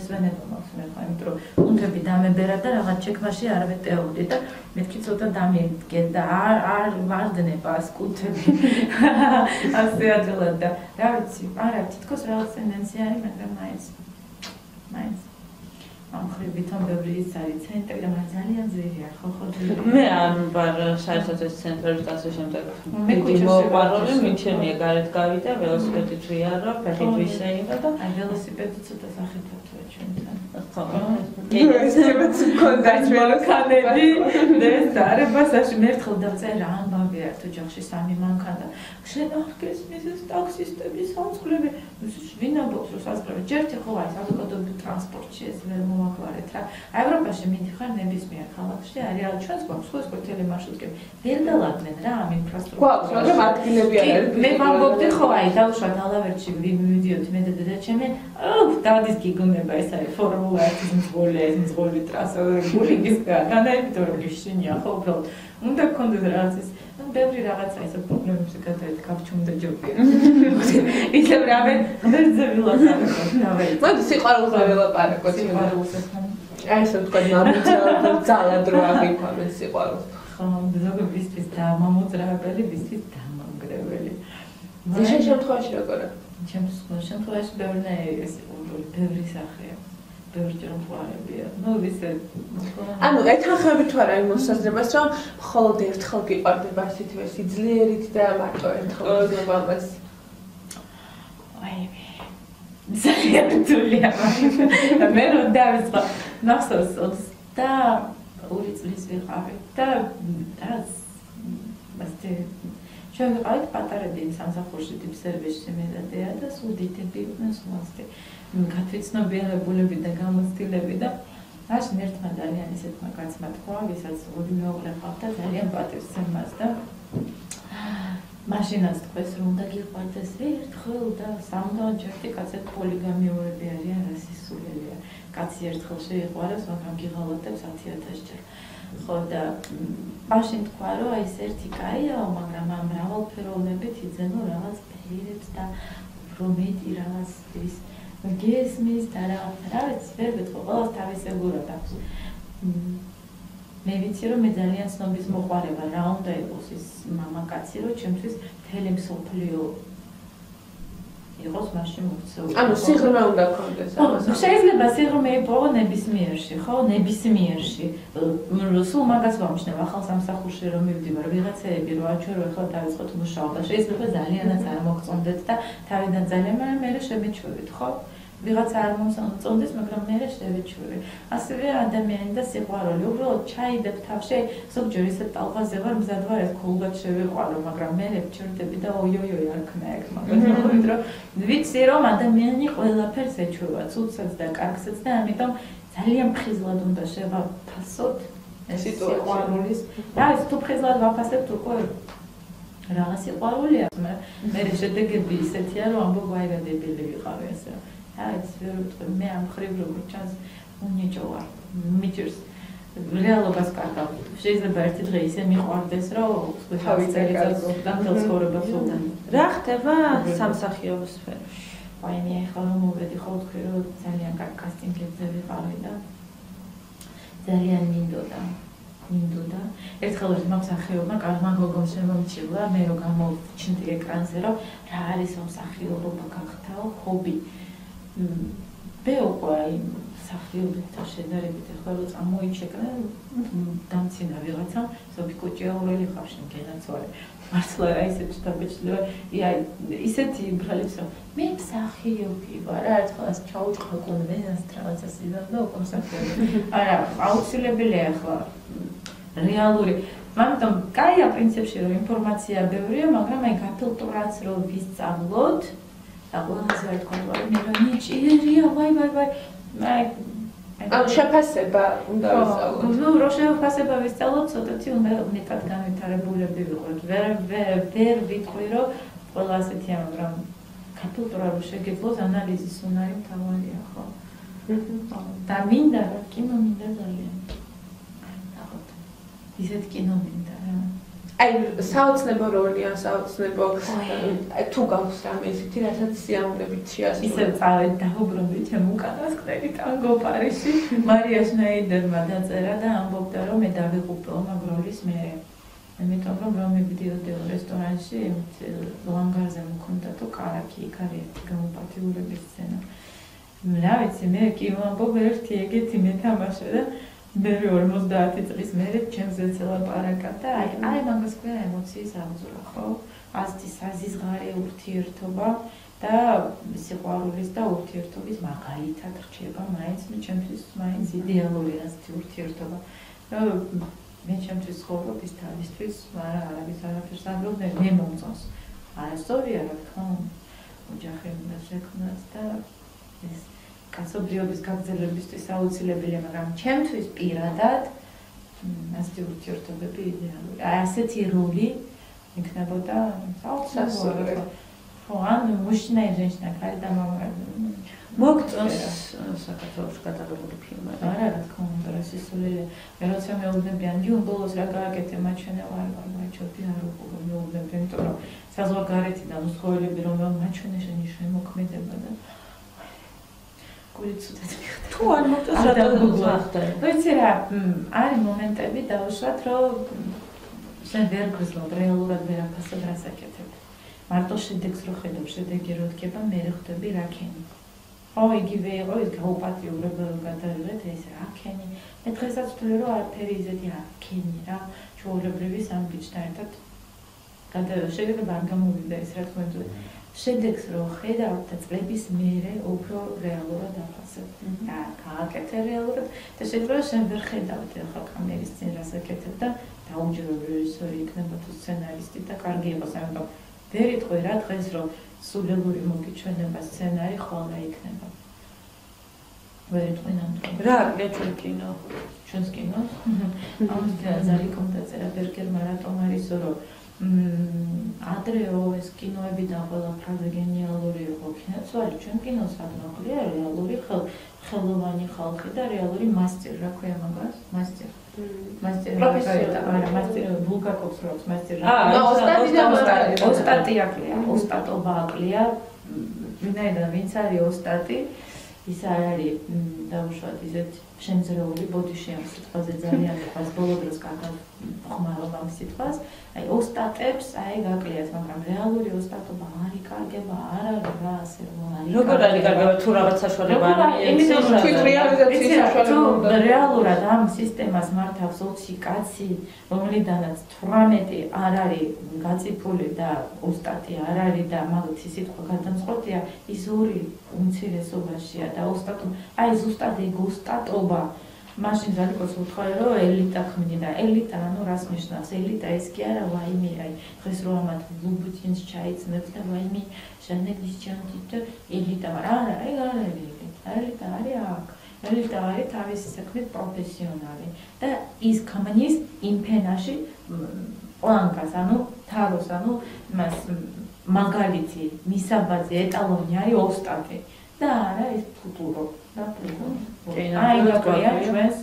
ეს ვენება მაქვს მე ხო, იმიტომ რომ უნდები დამებერა და რაღაც ჩექმაში არ მეტეოდი და მეთქი ცოტა დამიდგენ და არ არ ვარდნება სკუთები. ასე აძლევად და რა ვიცი, არა, თითქოს რაღაც ტენდენცია არის, მაგრამ მაინც მაინც ამ ხრივითონ ბევრი ის არის ცენტრი და მაგრამ ძალიან ძვირია ხო ხო მე არ ვარ საერთოდ ეს ცენტრების და ასე შემდეგ. მე მოყვარული, მიჩემია გარეთ გავიდა, ველოსიპედით ვიარო, ფეხით ვისეირა და აი ველოსიპედი ცოტა სახეთათოა ჩვენთან. ხო. ესეც მქონდა მანქანები და ეს დარებასაში მე ერთხელ დავწერე რა ერთ ოჯახში სამი მანქანა. შენ აღგეს მისის ტაქსისტების სამწყლები. ვინ ამბობს რომ საზღვრები ჯერტი ხო არის საზოგადოებრივ ტრანსპორტში ეს ვერ მომაგვარეთ რა. აი ევროპაში მიდიხარ ნებისმიერ ქალაქში არის რა ჩვენს გვაქვს ხო ეს კოთელი მარშრუტკები. ვერ დალაგდნენ რა ამ ინფრასტრუქტურას. გვაქვს, მაგრამ ადგილები არ არის. მე ვამბობდი ხო აი დავუშვათ ალავერტში ვიდიოთ მე და დედა ჩემი. აუ დადის გიგონება ეს არის ფორმულა 1-ის მძღოლი ეს მძღოლი ტრასა გულინგის განა იმიტომ რომ გიშინია ხო უბრალოდ უნდა გქონდეს რაღაც ну ბევრი რაღაცა ისე პრობლემებს გადაეთ გავჩუმდა ჯობია. ისე რავენ ვერძე ვილაპარაკოთ დავაი მოდი სიყვარულზე ვილაპარაკოთ სიყვარულზე აი ესე თქვა მამუძრავი ძალად რო აღიქვამენ სიყვარულს. ხო ზოგებისთვის დამამოძრავებელი ვისთვის დამანგრეველი. შენ შემთხვევაში როგორ ჩემს შემთხვევაში ბევრი ეს ბევრი სახეა ბევრჯერ მყარებია. ნუ ისე ანუ ეთანხმები თუ არა იმ მოსაზრებას, რომ მხოლოდ ერთხელ გიყვარდება ასეთივე სიძლიერით და მარტო ერთხელ გიყვარდება ამას. აი ძალიან რთულია. მე რო დავიწყო ნახსოვს და ორი წლის ვიყავი და რაც მასე ჩვენ ვიყავით პატარები სამსახურში ტიპ სერვისში მე და დეა და სულ დიდები იყვნენ სულასტი. გათვიცნობიერებულები და გამოცდილები და მაშინ ერთმა ძალიან ისეთმა კაცმა თქვა, ვისაც ორი მეუღლე ყავდა ძალიან პატივს ემას და მაშინაც თქვეს რომ უნდა გიყვარდეს ერთხელ და სამდღა ჯერტი კაცეთ პოლიგამიურები არიან რა სისულელია. კაცი ერთხელ შეიყვარებს, მაგრამ გიღალატებს 10000 ჯერ. ხო და მაშინ თქვა რომ ეს ერთი კაია, მაგრამ ამ მრავალფეროვნებით იძენო რაღაც ფერებს და რომეთი რაღაც ის გესმის და რაღაც რა ვიცი ვერ ვეთქო ყველას თავისებურად აქვს მე ვიცი რომ მე ძალიან ცნობის მოყარება რა უნდა იყოს ის მამაკაცი რომ ჩემთვის მთელი მსოფლიო იყოს მაშინ მოქცეული. ანუ სიღრმე უნდა გქონდეს ამას შეიძლება სიღრმე იყო ნებისმიერში ხო ნებისმიერში სულ მაგას ვამჩნევ ახალ სამსახურში რომ მივდივარ ვიღაცები რო აჩვერო ახლა დავიწყოთ მუშაობა შეიძლება ძალიანაც არ მოგწონდეთ და თავიდან ძალიან მაგრამ მე შემეჩვევით ხო ვიღაცა არ მომწონდეს, მაგრამ მე შევეჩვევი. ასევე ადამიანი და სიყვარული, უბრალოდ ჩაიდებ თავში, ზოგჯერ ისე ტალღაზე ვარ, მზად ვარ ეს ქულგად შევეყვარო, მაგრამ მე ვჩერდები და ოიოიოი არ ქნა ეგ, მაგრამ რომ ვიცი რომ ადამიანი ყველაფერს ეჩვევა, ცუდსაც და კარგსაც და ამიტომ ძალიან ფხიზლად უნდა შევაფასოთ ეს სიყვარულის. რა ის თუ ფხიზლად ვაფასებთ უკვე რაღაც სიყვარულია, მაგრამ მე შედეგები ისეთია რომ ამბობ ვაი რა დებილი ვიყავი ასე. ეს ვერ ვიტყვი მე ამ ხრივ როგორ ჩანს უნიჭო ვარ მიჭირს. რეალობას კარგავ. შეიძლება ერთი დღე ისე მიყვარდეს რომ თავი წელიწადს დამდელ ცხოვრებას უდან რა ხდება სამსახიობო სფეროში? აი მე ახლა რომ მოვედი ხო თქვი რომ ძალიან კარგ კასტინგებზე ვიყავი და ძალიან მინდოდა. მინდოდა. ერთხელ ერთ მომსახიობმა კარგმა გოგომ შემომჩილა მე რომ გამოვჩნდი ეკრანზე რომ რა არის მომსახიობობა გახთაო ჰობი მე უკვე აი სახიობებთან შედარებით ახლა წამოიჩეკნა დამცინა ვიღაცა ზოგი კოჭი აურელი ხავში მგენაცვალე მართლა რა ისეთ შტაბეჭდება აი ისეთი ბრალებს რომ მე მსახიობი ვარ ერთხელ ეს ჩაუჭყა კონვენას რაღაცას იდა და უკვე მსახიობი. არა აუცილებელია ახლა რეალური. მაგრამ კაია პრინციპში რომ ინფორმაცია ბევრია მაგრამ აი გაფილტრაც რომ ვისწავლოთ ყველაზე არ თქვა რომ მე რა ნიჭიერია ვაი ვაი ვაი აი ანუ შეფასება უნდა ვისწავლოთ. ნუ რო შეფასება ვისწავლოთ, ცოტათი უნდა მეტად განვითარებულები ვიყოთ. ვერ ვერ ვერ ვიტყვი რომ ყველა ასეთია, მაგრამ კულტურა რო შეგეძლოს ანალიზის უნარი მთავარია, ხო? და მინდა რა კინო მინდა ძალიან. ნახოთ. ისეთ კინო მინდა რა. აი საოცნებო როლი ან საოცნებო აი თუ გაქვს რამე ისეთი რასაც სიამოვნებით შეასრულე. ისე წავედ დაუბრუნდი ჩემ უკანასკნელი ტანგო პარიზში. მარია შნაიდერმა დაწერა და ამბობდა რომ მე დავიღუპო მაგ როლის მე. ამიტომ რომ რომ მივიდიოდი რესტორანში, ლანგარზე მქონდა თუ კარაკი იქ არის ერთი გამოპატიურების სცენა. რა ვიცი მე კი ვამბობ ერთი ეგეთი მეთამაშე და მე 50 წლის მერე ჩემზე ცელაპარაკა და აი აი მაგას ქვია ემოციის აღძვრა ხო? ასეთი საზიზღარე ურთიერთობა და სიყვარულის და ურთიერთობის მაგალითად რჩება მაინც მე ჩემთვის მაინც იდეალური ასეთი ურთიერთობა. მე ჩემთვის ცხოვრობ ის თავისთვის, მაგრამ არავის არაფერს არ გქონდა მე მომწონს. არასწორია რა თქმა უნდა. ოჯახი უნდა შექმნას და ეს კაცობრიობის გაგრძელებისთვის აუცილებელია, მაგრამ ჩემთვის პირადად ასეთი ურთიერთობები იდეალურია. აი ასეთი როლი იქნებოდა საოცრად. ხო, ან მუშნა ჟენშნა კარი და მამა მოგწონს საქართველოს გადაღებული ფილმები. არა, რა თქმა უნდა, რა სისულელე. მე როცა მეუბნები ან ჯონ ბოლოს რა გააკეთე მაჩვენე ვარ, ვარ, ჩოთი არ უყურო მეუბნები, იმიტომ რომ საზღვარგარეთიდან უსხოელები რომ მაჩვენე შენიშნე მოქმედება და გული ცუდად მიხდა. თუ არ მოწონს რა დაგვახდა. ვიცი რა, არის მომენტები დავუშვათ, რომ შენ ვერ გძლობ რეალურად ვერაფასად რასაკეთებ. მარტო შედეგს რო ხედავ, შედეგი რო დგება, მე ხვდები რა ქენი. ო იგივე იყო ეს გაუპატიურებელი გადაიღეთ ეს რა ქენი. მე დღესაც ვთვლი რომ არაფერი ისეთი არ ქენი რა. ჩვეულებრივი სამბიჭთან ერთად გადაიღე შეიძლება არ გამოვიდა ეს რა თქმა უნდა. შედეგს რო ხედავთ და წლების მერე უფრო რეალურად აფასებ. და გააკეთე რეალურად და შეიძლება შენ ვერ ხედავთ ახლა კამერის წინ რას აკეთებ და დაუჯერო რეჟისორი იქნება თუ სცენარისტი და კარგი იყოს ამიტომ ვერ იტყვი რა დღეს რომ სულელური მოგიჩვენება სცენარი ხოლმე იქნება. ვერ იტყვი ნამდვილად. რა გეჩვენ კინო? ჩვენს კინოს? ამიტომ ძალიან კომპეტენცია ბერგერმა რატომ არისო რომ ადრეო ეს კინოები და ყველა ფრაზე გენიალური იყო კინოცვალი ჩვენ კინოს ადმოყლია რეალური ხელოვანი ხალხი და რეალური მასტერი რა ქვია მაგას? მასტერი მასტერი პროფესიონალი არა მასტერი ბულგაკოვს როც მასტერი აა ოსტატი და ოსტატი. ოსტატი აკლია ოსტატობა აკლია. ვინაიდან ვინც არის ოსტატი ის არ არის დაუშვათ ისეთ შემზრეული ბოდიში ამ სიტყვაზე ძალიან მიყვარს ბოლო დროს კარგად ხმარობ ამ სიტყვას. აი ოსტატებს აი გაკლიათ მაგრამ რეალური ოსტატობა არის კარგება არ არის რა ასე რომ არის როგორ არის კარგება თუ რაღაც საშუალება არ იმიტომ რომ თვით რეალიზაციის საშუალება უნდა რეალურად ამ სისტემას მართავს 20 კაცი რომლიდანაც 18 არ არის გაწიფული და ოსტატი არ არის და მაგათი სიტყვა გადამწყვეტია ის ორი უმცირესობაშია და ოსტატო აი ზუსტად ეგ ოსტატობა მაშინ ძალიკოს უთხარი რომ ელიტა ხმნიდა ელიტა ანუ რას ნიშნავს? ელიტა ეს კი არა ვაიმე აი დღეს რომ ამათ ლუბუჩინს ჩაიცნებს და ვაიმე შანელის ჩანტით ელიტა არა არა ელიტა. ელიტა არის აქ. ელიტა არის თავისი საქმის პროფესიონალი. და ის კომპანიის იმფენაში პლანკას ანუ თაროს ანუ მას მაგალითი მისაბაძე ეტალონი არის ოსტატი და არა ეს ფუტურო. და აი გაგვია ჩვენს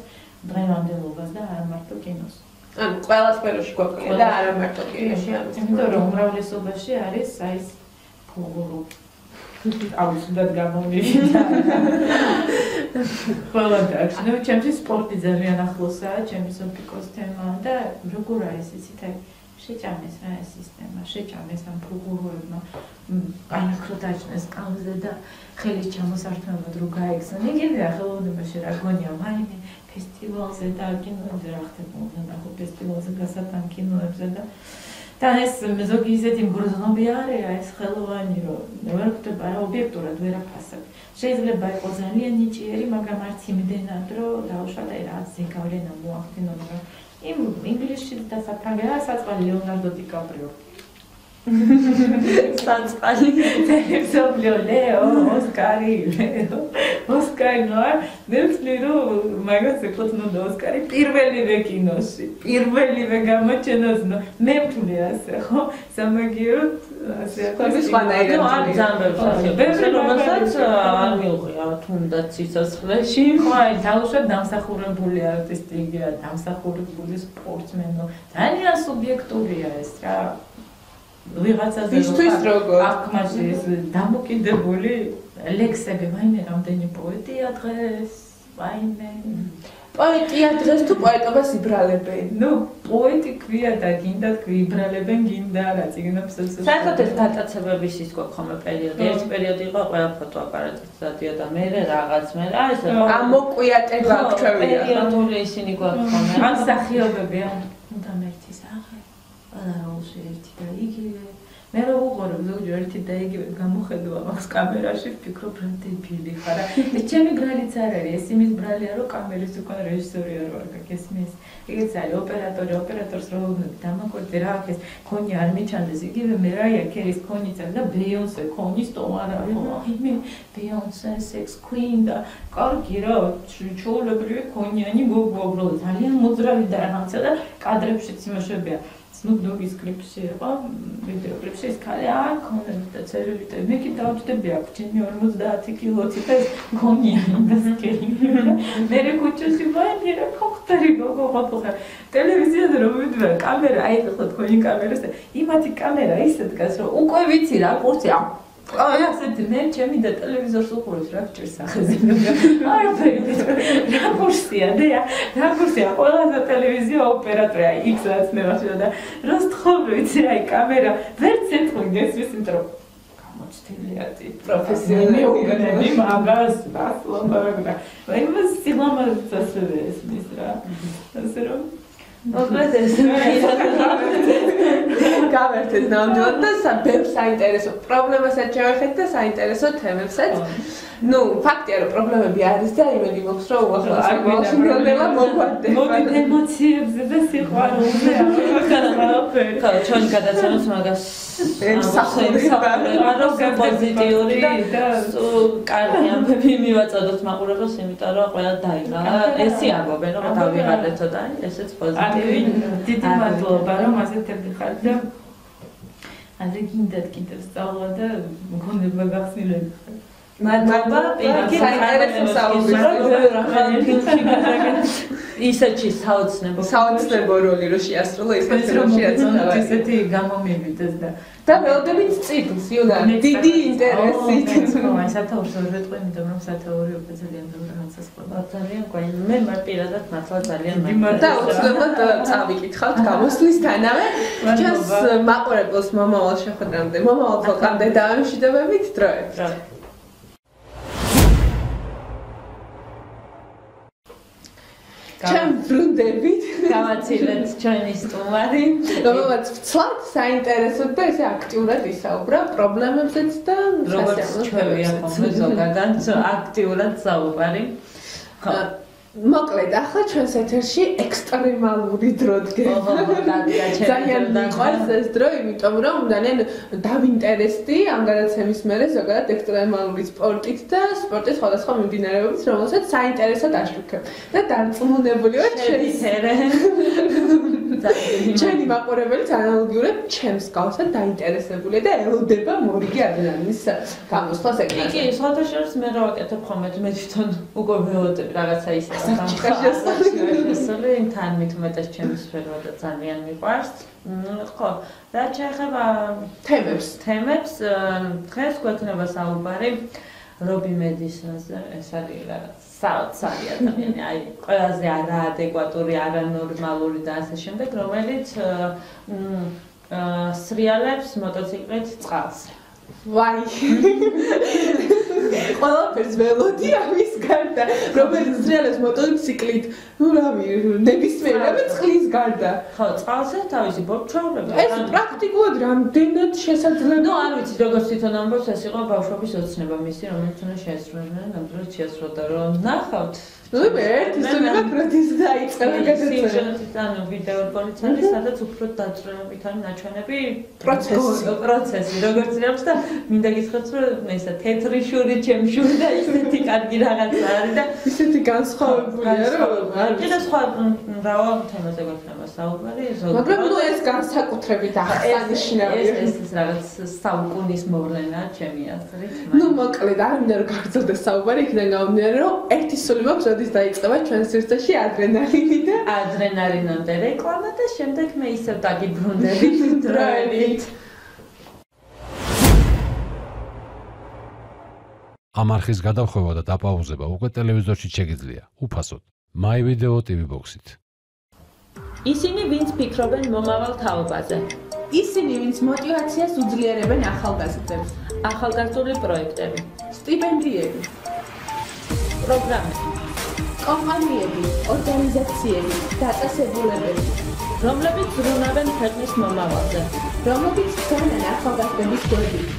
დღევანდელობას და არა მარტო კინოს. ან ყველა სფეროში გვაქვს და არა მარტო კინოში. იმიტომ რომ უმრავლესობაში არის აი ეს ფუღურო. აუცილებლად გამომივიდა. ყველა დაკს. ნუ ჩემთვის სპორტი ძალიან ახლოსაა, ჩემი სოფიკოს თემა და როგორ არის იცით აი შეჭამეს რა ეს სისტემა, შეჭამეს ამ ფუღუროებმა. აი ახლა დაჭნეს კამზე და ხელის ჩამოსართმევად რო გაიგზნო. იგივეა ხელოვნებაში რა გონია, მაინე ფესტივალზე და კინოებზე რა ხდება, და ხო ფესტივალზე გასატან კინოებზე და და ეს ზოგი ისეთი მგრძნობი არის, ეს ხელოვანი რო ვერ ხდება რა ობიექტურად ვერაფასებ. შეიძლება იყოს ძალიან ნიჭიერი, მაგრამ არც იმდენად რომ დაუშვათ აი რა ზეგავლენა Им, инглиш читате са а сад сван Леонардо Ди Каприо. საწყალი ზობლიო ლეო ოსკარი ლეო. ოსკარი ნო მე ვთვლი რომ მაგას ეხლა თუნდა ოსკარი პირველივე კინოში. პირველივე გამოჩენას ნო მე ვთვლი ასე ხო? სამაგიეროდ ასე ხომ სხვანაირად ნუ არ ძამბებს ბევრი რომელსაც არ მიუღია თუნდაც სიცოცხლეში? ხო აი თავშად დამსახურებული არტისტი იგია დამსახურებული სპორტსმენი ძალიან სუბიექტურია ეს რა ვიღაცაზე ისთვის როგორ? აქ მასე ეს დამოკიდებული ლექსები, ვაიმე რამდენი პოეტია დღეს, ვაიმე პოეტია დღეს თუ პოეტობას იბრალებენ. ნუ პოეტი ქვია და გინდა თქვი იბრალებენ გინდა რა ციგნებს ეს საერთოდ ეს გატაცებების ის გვაქვს ხოლმე პერიოდი. ერთი პერიოდი იყო ყველა ფოტოაპარატით დადიოდა მე რაღაც მე რა ეს ამოკვიატება აქვს ჩვენია. პერიოდული ისინი გვაქვს ხოლმე. ან სახიობები ან უნდა მერტი სახე. პანაროუსი ერთი და იგივე. მე რო უყურებ ზოგჯერ ერთი და იგივე გამოხედვა მაქვს კამერაში, ვფიქრობ რა დებილი ხარ. ეს ჩემი ბრალიც არ არის, ეს იმის ბრალია რომ კამერის უკან რეჟისორი არ ვარ, გესმის? ეგეც არის ოპერატორი, ოპერატორს რო უნდა დამაკვირდე რა აქ ეს ქონი არ მიჩანდეს, იგივე მე რაია ქერის ქონიც არის და ბეიონსე ქონის ტომარა ხო? იმე ბეიონსე sex queen და კარგი რა, ჩოულებრივი ქონიანი გოგო, უბრალოდ ძალიან მოძრავი და რაღაცა და კადრებშიც იმაშებია. Snoop Dogg-ის კლიპში იყო, ვიდეო კლიპში ეს ქალი არ ქონდა და წერილიტე. მე კი დავჭდები აქ ჩემი 50 კილოთი და გონიანი ბასკელი. მე რე კუჩაში ვაი, მე რა ხოხტარი გოგო ხოხტა. ტელევიზიაზე რომ მივიდა კამერა, აი ხო თქვენი კამერას და იმათი კამერა ისე დგას რომ უკვე ვიცი რა კურსი ამ აი ასეთი მე ჩემი და ტელევიზორს უყურებს რა გჭირს ახაზე. აი ფერი. რა კურსია და რა კურსია ყველაზე ტელევიზია ოპერატორი აი იქ რაც ნებაშია და რა სწხოვრო იცი აი კამერა ვერ ცენტრი გესვის ინტრო გამოცდილია ტი პროფესიონალი უგნები მაგას დასლომბაგდა. აი მას სილამაზ ასე ეს მის რა. ასე რომ მოკლედ ეს გავერთეთ ნამდვილად და ბევრ საინტერესო პრობლემასაც შევეხეთ და საინტერესო თემებსაც. ნუ ფაქტია რომ პრობლემები არის და იმედი მაქვს რომ უახლოეს მოვალში ნელ-ნელა მოგვარდება. მოდი ემოციებზე და სიყვარულზე აღარ ხო, ჩვენ გადაცემას მაგას ემსახურება. ანუ პოზიტიური და და სულ კარგი ამბები მივაწოდოთ მაყურებელს, იმიტომ რომ ყველა დაიღალა. ესე ამბობენ რომ დავიღალეთო და ესეც პოზიტივი. დიდი მადლობა რომ ასეთები ხარ და ასე გინდათ კიდევ სწავლა და მგონება გახსნილები ხარ. მადლობა პირიქით საინტერესო საუბრისათვის. ისეთი საოცნებო. საოცნებო როლი რო შეასრულა ის ეს რომ რაც ესეთი გამომივიდეს და და ველოდებით წიგნს, იუნა, დიდი ინტერესით. აი სათაურს ვერ ვეტყვი, იმიტომ რომ სათაური უკვე ძალიან ბევრი რაღაცას ყვება. ძალიან გვაი მე მარ პირადად მართლა ძალიან დიდი და უცლებად წავიკითხავთ გამოსვლისთანავე. ჩვენს მაყურებელს მომავალ შეხვედრამდე, მომავალ თოყამდე დაამშვიდობებით დროებით. ჩვენ ბრუნდებით, გავაცილეთ ჩვენი სტუმარი რომელმაც ვცლად საინტერესოდ და ესე აქტიურად ისაუბრა პრობლემებზეც და როგორც ჩვევია თემებზეც. ხოლმე ზოგადად აქტიურად საუბარი ხო მოკლედ, ახლა ჩვენს ეთერში ექსტრემალური დრო დგება. ძალიან მიყვარს ეს დრო, იმიტომ რომ ძალიან დავინტერესდი ამ გადაცემის მერე ზოგადად ექსტრემალური სპორტით და სპორტის სხვადასხვა მიმდინარეობებით, რომელსაც საინტერესოდ აშუქებ. და დარწმუნებული ვარ, ჩვენი შევიცერე ჩვენი მაყურებელიც ანალოგიურად ჩემს გავსად დაინტერესებული და ელოდება მორიგი ადამიანის გამოსვლას კი, ეკრანზე. კი, სხვათა შორის მე რა ვაკეთებ ხოლმე, მე თვითონ უკვე მეოდებ რაღაცა ისე შესასწავლი. თან მით უმეტეს ჩემი სფერო და ძალიან მიყვარს. ხო, რა შეეხება თემებს. თემებს, დღეს გვექნება საუბარი რობი მედისონზე, ეს არის რაღაც საოცარი ადამიანი, აი, ყველაზე არაადეკვატური, არანორმალური და ასე შემდეგ, რომელიც სრიალებს მოტოციკლით წყალს. ვაი. ყველაფერს ველოდი ამის გარდა, რომელიც რეალებს მოტოციკლით, ну რავი, ნებისმიერ რამე წყლის გარდა. ხო, წყალზე თავისი ბორჩაურები. ეს პრაქტიკულად რამდენად შესაძლებელი? ნუ არ ვიცი, როგორც თვითონ ამბობს, ეს იყო ბავშვობის ოცნება მისი, რომელიც უნდა შეესრულებინა, ნამდვილად შეესრულა, რომ ნახავთ. ნუ ერთი სულება კროტის დაიწყება გადაცემა. სიუჟეტით ანუ ვიდეო პოლიცარი, სადაც უფრო დაძრეობით არის ნაჩვენები პროცესი. პროცესი, როგორც რებს და მინდა გითხრათ, რომ ესა თეთრი შური, ჩემ შური და ისეთი კარგი რაღაცა არის და ისეთი განსხვავებულია, რომ არ კიდე სხვა მრავალ თემაზე გვექნება საუბარი, ზოგადად. მაგრამ ნუ ეს განსაკუთრებით აღსანიშნავია. ეს ეს რაღაც საუკუნის მოვლენა ჩემი აზრით. ნუ მოკლედ არ მინდა რომ გაგრძელდეს საუბარი, იქიდან გამომდინარე, რომ ერთი სული მაქვს, ეპიზოდის დაიწყება ჩვენს სივრცეში ადრენალინი და ადრენალინამდე რეკლამა და შემდეგ მე ისევ დაგიბრუნდებით დროებით. ამ არხის გადავხვევა და დაპაუზება უკვე ტელევიზორში შეგიძლია, უფასოდ. My Video TV Box-ით. ისინი, ვინც ფიქრობენ მომავალ თაობაზე. ისინი, ვინც мотиваციას უძლიერებენ ახალგაზრდებს. ახალგაზრდული პროექტები, სტიპენდიები, პროგრამები. კომპანიები, ორგანიზაციები, დაწესებულებები, რომლებიც ზრუნავენ ქვეყნის მომავალზე, რომლებიც გზავნენ ახალგაზრდების გვერდით,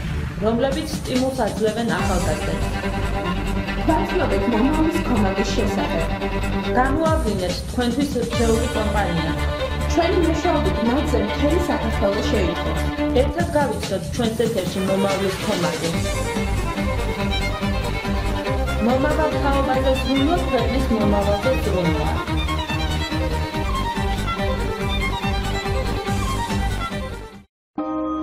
რომლებიც სტიმულს აძლევენ ახალგაზრდებს. ვაცნობთ მომავლის კომანდის შესახებ. გამოავლინეთ თქვენთვის რჩეული კომპანია. ჩვენი მუშაობით მათზე მთელი საქართველო შეიცვალა. ერთად გავიცნოთ ჩვენს ეთერში მომავლის კომანდი. მომავალ თაობაზე ზრუნვა ქვეყნის მომავალზე ზრუნვა. მომავალი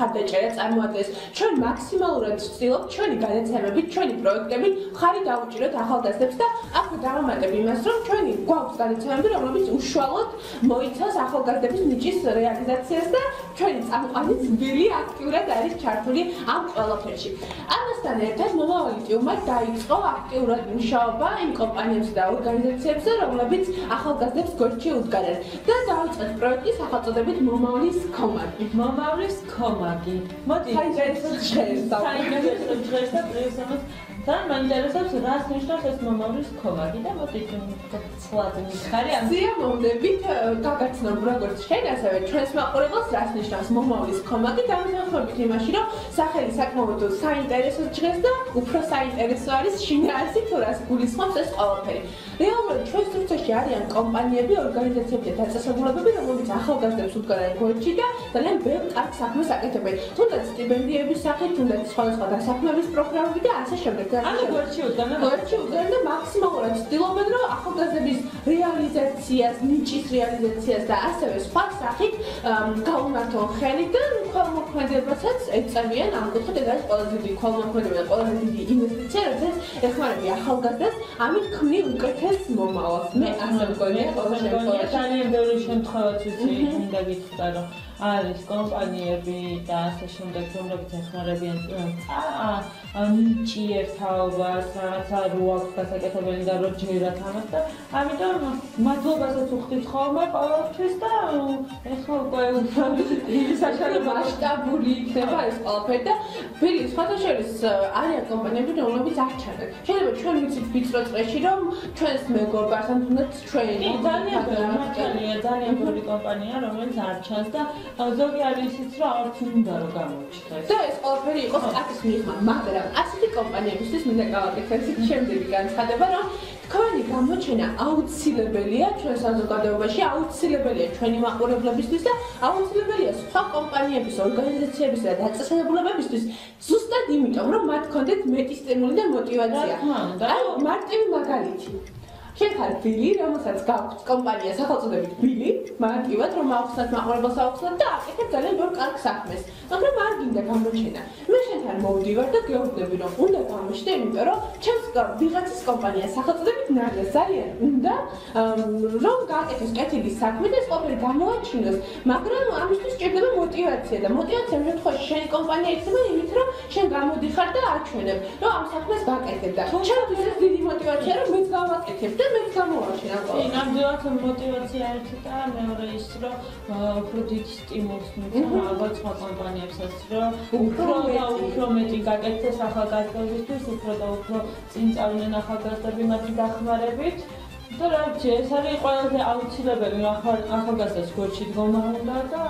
ახალგაზრდების მხარდაჭერა წარმოადგენს. ჩვენ მაქსიმალურად ვცდილობთ ჩვენი გადაცემებით, ჩვენი პროექტებით ხარი დავუჭიროთ ახალგაზრდებს და აქვე დავამატებ იმას, რომ ჩვენი გვაქვს გადაცემები, რომლებიც უშუალოდ მოიცავს ახალგაზრდების ნიჭის რეალიზაციას და ჩვენი წამყვანი ძველი აქტიურად არის ჩართული ამ ყველაფერში. ამასთან ერთად მომავალი ტიუმად დაიწყო აქტიურად მუშაობა იმ კომპანიებზე და ორგანიზაციებზე, რომლებიც ახალგაზრდებს გვერდში უდგნენ და დაიწყეს პროექტი სახელწოდებით მომავლის კომაგი. მომავლის კომაგი. მოდი. ჟღერს და ჟღერს და პრეზენტს და მაინტერესებს რას ნიშნავს ეს მომავლის კომაგი და მოდი ცლად მიხარი ამ სიამოვნებით გაგაცნობ როგორც შენ ასევე ჩვენს მაყურებელს რას ნიშნავს მომავლის კომაგი და მithანხმებით იმაში რომ სახელი საკმაოდ საინტერესო ჟღერს და უფრო საინტერესო არის შინაარსი თუ რას გულისხმობს ეს ყველაფერი. რეალურად ჩვენ სივრცეში არიან კომპანიები, ორგანიზაციები და დაწესებულებები, რომლებიც ახალგაზრდებს უდგნენ გვერდში და ძალიან ბევრ კარგ საქმეს აკეთებენ. თუნდაც სტიპენდიების სახით, თუნდაც სხვადასხვა დასაქმების პროგრამები და ასე შემდეგ. ანუ გვერდში უდგნენ გვერდში უდგნენ და მაქსიმალურად ცდილობენ, რომ ახალგაზრდების რეალიზაციას, ნიჭის რეალიზაციას და ასევე სხვა სახით გაუმართონ ხელი და ქალმოქმედებასაც ეწევიან ამ კუთხით ეს არის ყველაზე დიდი ქალმოქმედება და ყველაზე დიდი ინვესტიცია, როდესაც ეხმარები ახალგაზრდას, ამით ქმნი უკეთეს მომავალს. მე ასე მგონია ყოველ შემთხვევაში. ძალიან ბევრი შემთხვევაც ვიცი, მინდა გითხრა, რომ არის კომპანიები და ასე შემდეგ, რომლებიც ეხმარებიან აა ნიჭი ერთაობას, რაღაცა რო აქვს გასაკეთებელი და რო ჯერათ ამას და ამიტომ მადლობასაც უხდით ხოლმე ყოველთვის და ეხლა უკვე საერთოდ მასშტაბური იქნება ეს ყველაფერი და ვირი სხვათა შორის არიან კომპანიები რომლებიც არ ჩანენ. შეიძლება ჩვენ ვიცით ვიწრო წრეში რომ ჩვენს მეგობარს ან თუნდაც ჩვენი ძალიან ბევრი ძალიან ბევრი კომპანია რომელიც არ ჩანს და ზოგი არის ისიც რომ არც უნდა რომ გამოჩნდეს. და ეს ყველაფერი იყოს კაცის მიღმა, მაგრამ ასეთი კომპანიებისთვის მინდა გავაკეთო ესეთი შემდეგი განცხადება რომ თქვენი გამოჩენა აუცილებელია ჩვენ საზოგადოებაში, აუცილებელია ჩვენი მაყურებლებისთვის და აუცილებელია სხვა კომპანიების, ორგანიზაციების და დაწესებულებებისთვის, ზუსტად იმიტომ, რომ მათ კონდეთ მეტი სტიმული და მოტივაცია. აი, მარტივი მაგალითი. შენ ხარ ბილი, რომელსაც გაქვს კომპანია სახელწოდებით ბილი, მაგივად რომ აუხსნათ მაყურებელს აუხსნათ და აკეთებ ძალიან ბევრ კარგ საქმეს. მაგრამ არ გინდა გამოჩენა. მე შენთან მოვდივარ და გეუბნები რომ უნდა გამოჩნდე, იმიტომ რომ ჩემს ვიღაცის კომპანია სახელწოდებით ნარდა ძალიან უნდა რომ გააკეთოს კეთილი საქმე და ეს ყოფილი გამოაჩინოს, მაგრამ ამისთვის სჭირდება მოტივაცია და მოტივაცია ამ შემთხვევაში შენი კომპანია იქნება იმით რომ შენ გამოდიხარ და აჩვენებ, რომ ამ საქმეს გააკეთებ და ჩემთვის ეს დიდი მოტივაცია რომ მეც გავაკეთებ და მეც გამოვაჩინე ამ კი, ნამდვილად მოტივაცია ერთი და მეორე ის რომ უფრო დიდ სტიმულს მიწვა ალბათ სხვა კომპანიებსაც რომ უფრო და უფრო მეტი გაკეთდეს ახალგაზრდებისთვის, უფრო და უფრო წინ წავიდნენ ახალგაზრდები მათი დახმარებით. და რა ვიცი, ეს არის ყველაზე აუცილებელი ახალ ახალგაზრდას გორჩი დგომა უნდა და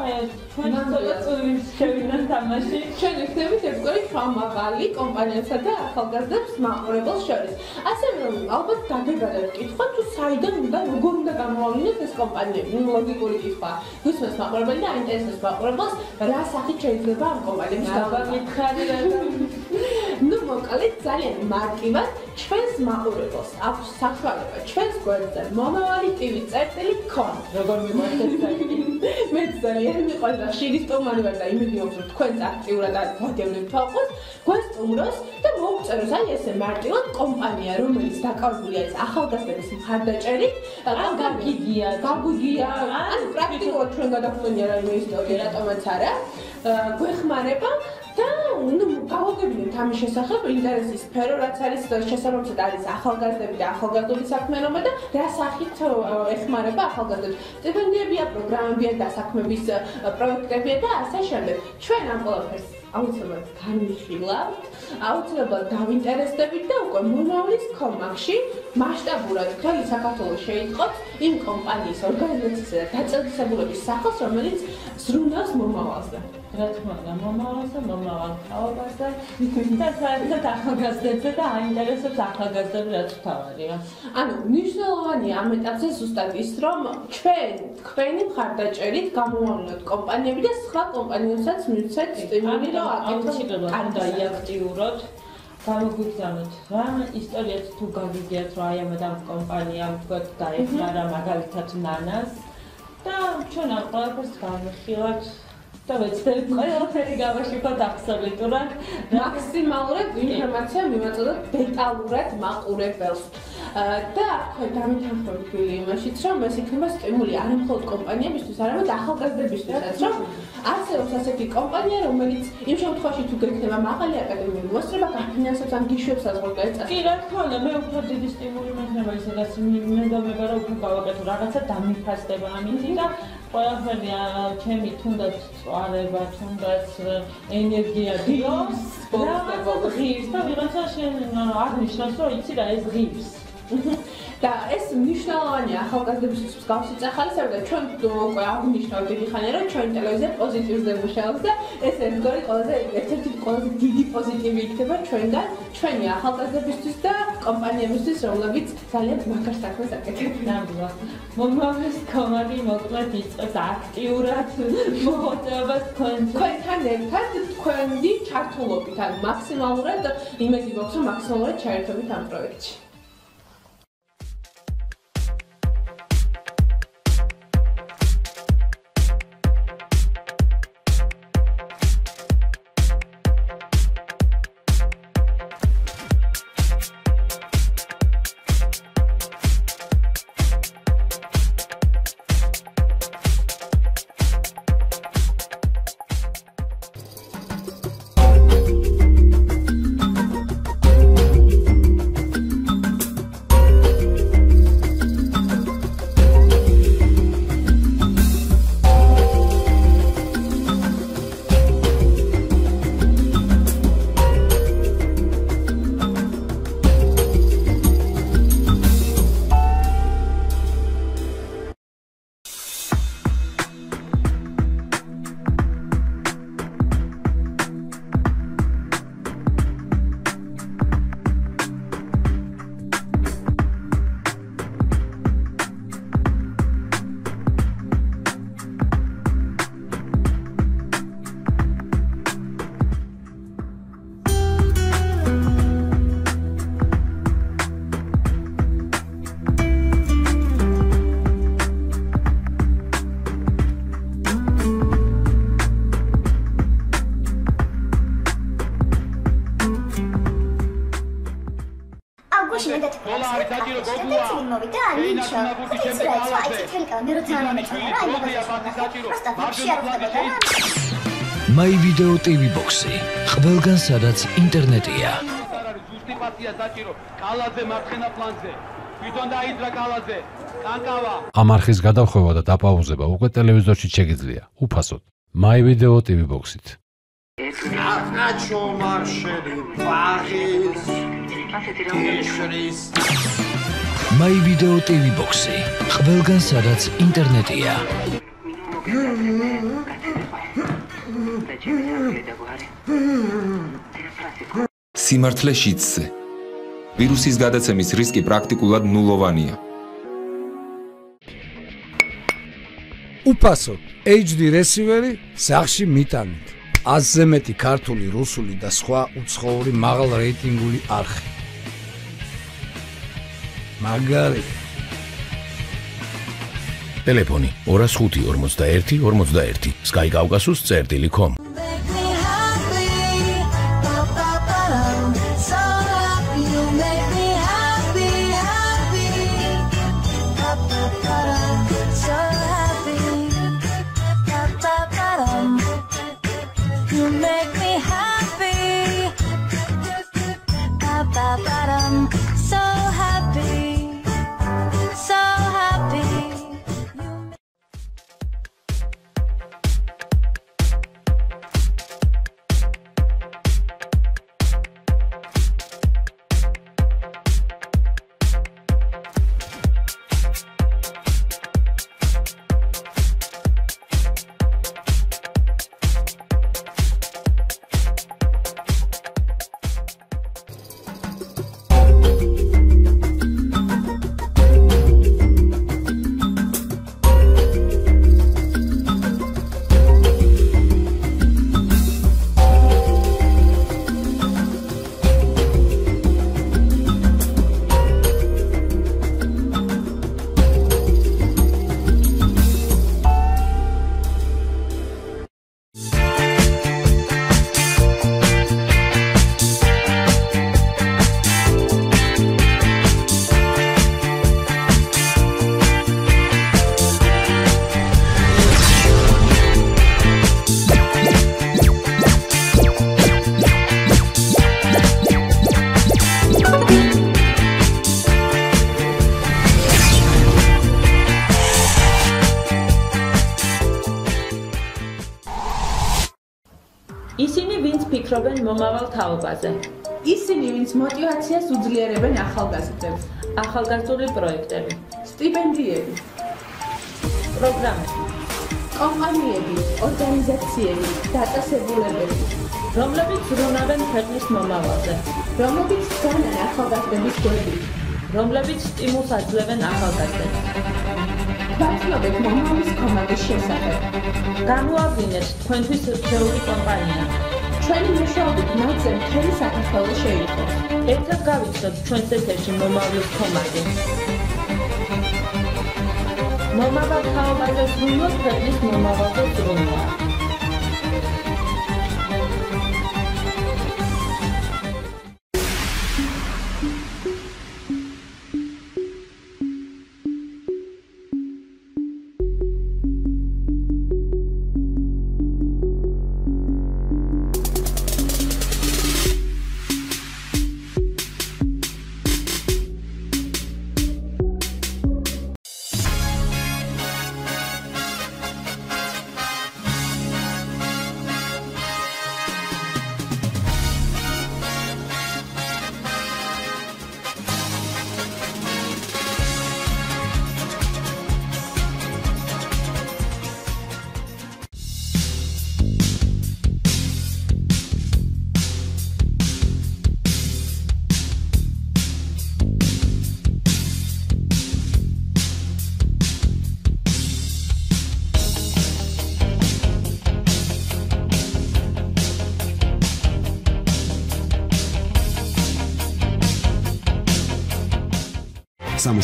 ჩვენ ცოტა წულის შევიდან თამაში. ჩვენ ვიქნებით ერთგვარი შამაღალი კომპანიებსა და ახალგაზრდებს მაყურებელს შორის. ასევე რომ ალბათ დაგეგმაროთ კითხვა თუ საიდან უნდა როგორ უნდა გამოავლინოთ ეს კომპანიები. ლოგიკური კითხვა. გისმენს მაყურებელი და აინტერესებს მაყურებელს რა სახით შეიძლება ამ კომპანიებს გავაკითხარი რა ნუ მოკლედ ძალიან მარტივად ჩვენს მაყურებელს აქვს საშუალება ჩვენს გვერდზე მომავალი ტივი წერტილი ქონ როგორ მიყვარს საიტი მე ძალიან მიყვარს ხშირი სტუმარი ვარ და იმედი მაქვს რომ თქვენ აქტიურად დაგდევნებთ თავს გვესტუმროს და მოგწეროს აი ესე მარტივად კომპანია რომელიც დაკავებულია ეს ახალგაზრდების მხარდაჭერი გაგიგია გაგიგია. ან პრაქტიკულად ჩვენ გადავხდენია რაიმე ისტორია რატომაც არა. გვეხმარება და ნუ გავაგებინებთ ამის შესახებ ინტერესის სფერო რაც არის შესაბამისად არის ახალგაზრდები და ახალგაზრდული საქმიანობა და რა სახით ეხმარება ახალგაზრდებს. სტიპენდიებია, პროგრამებია, დასაქმების პროექტებია და ასე შემდეგ. ჩვენ ამ ყველაფერს აუცილებლად განვიხილავთ, აუცილებლად დავინტერესდებით და უკვე მომავლის კომაქში მასშტაბურად მთელი საქართველოს შეიტყოთ იმ კომპანიის ორგანიზაციისა და დაწესებულების სახელს, რომელიც ზრუნავს მომავალზე. რა თქმა უნდა, მომავალს და მომავალ თაობას და საერთოდ ახალგაზრდებს და აინტერესებს ახალგაზრდები რაც თავარია. ანუ მნიშვნელოვანია ამ ეტაპზე ზუსტად ის, რომ ჩვენ თქვენი მხარდაჭერით გამოვავლინოთ კომპანიები და სხვა კომპანიებსაც მივცეთ სტიმული, რომ აკეთოთ კარგი აქტიურად გამოგვიგზავნოთ რა ისტორიაც თუ გაგიგიათ რომ აი ამ ამ კომპანიამ თქვა დაეხმარა მაგალითად ნანას. და ჩვენ ამ ყველაფერს განვიხილავთ და ვეცდებით ყველაფერი გავაშიფოთ აბსოლუტურად. მაქსიმალურად ინფორმაცია მივაწოდოთ დეტალურად მაყურებელს და თქვენ დამეთანხმებით იმაშიც რომ ეს იქნება სტიმული არა მხოლოდ კომპანიებისთვის არამედ ახალგაზრდებისთვისაც რომ არსებობს ასეთი კომპანია რომელიც იმ შემთხვევაში თუ გექნება მაღალი აკადემიური მოსწრება გაფინანსებს ან გიშვებს საზღვარგარეთ წასვლა. კი რა თქმა უნდა მე უფრო დიდი სტიმული მექნება ისედაც მეგონება რომ უფრო გავაკეთო რაღაცა დამიფასდება ამით. და ყველაფერი ჩემი თუნდაც წვარება, თუნდაც ენერგია დიოს, სპორტს და ვიღაცა შენ აღნიშნავს რომ იცი რა ეს ღირს. და ეს მნიშვნელოვანია ახალგაზრდების მსგავსი წახალისა და ჩვენ უკვე აღნიშნავთ დიდი ხანია რომ ჩვენ ტელევიზია პოზიტივზე მუშაობს და ეს ერთგვარი ყველაზე ერთ-ერთი ყველაზე დიდი პოზიტივი იქნება ჩვენგან ჩვენი ახალგაზრდებისთვის და კომპანიებისთვის რომლებიც ძალიან მაგარ საქმეს აკეთებენ ნამდვილად მომავლის კომანდი მოკლედ იწყებს აქტიურად მოღვაწეობას თქვენ თქვენთან ერთად თქვენი ჩართულობით ან მაქსიმალურად იმედი გვაქვს რომ მაქსიმალურად ჩაერთვებით ამ პროექტში TV Box-ი. ყველგან სადაც ინტერნეტია. ზუსტი პასია საჭირო კალაძე მარცხენა ფლანგზე თვითონ დაიძრა კალაძე კანკავა ამ არხის გადახვევა და დაპაუზება უკვე ტელევიზორში შეგიძლია უფასოდ. My Video TV აკაჩო მარშელი პარიზ ეშრის My Video TV Box-ი. ყველგან სადაც ინტერნეტია. სიმართლე შიდსზე. ვირუსის გადაცემის რისკი პრაქტიკულად ნულოვანია. უფასო HD რესივერი სახში მიტანით. აზზე მეტი ქართული, რუსული და სხვა უცხოური მაღალ რეიტინგული არხი. მაგარი ტელეფონი 205 41 51 sky მომავალ თაობაზე. ისინი, ვინც мотивაციას უძლიერებენ ახალგაზრდებს, ახალგაზრდული პროექტები, სტიპენდიები, პროგრამები, კომპანიები, ორგანიზაციები, დაწესებულებები, რომლებიც ზრუნავენ ქვეყნის მომავალზე, რომლებიც დგანან ახალგაზრდების გვერდით, რომლებიც სტიმულს აძლევენ ახალგაზრდებს. ვაცნობთ მომავალის კომანდის შესახებ. გამოავლინეთ თქვენთვის რჩეული კომპანია. ჩვენი მუშაობით მათზე მთელი საქართველო შეიცვალა. ერთად გავიცნოთ ჩვენს ეთერში მომავლის კომანდი მომავალ თაობაზე ზრუნვა ქვეყნის მომავალზე ზრუნვა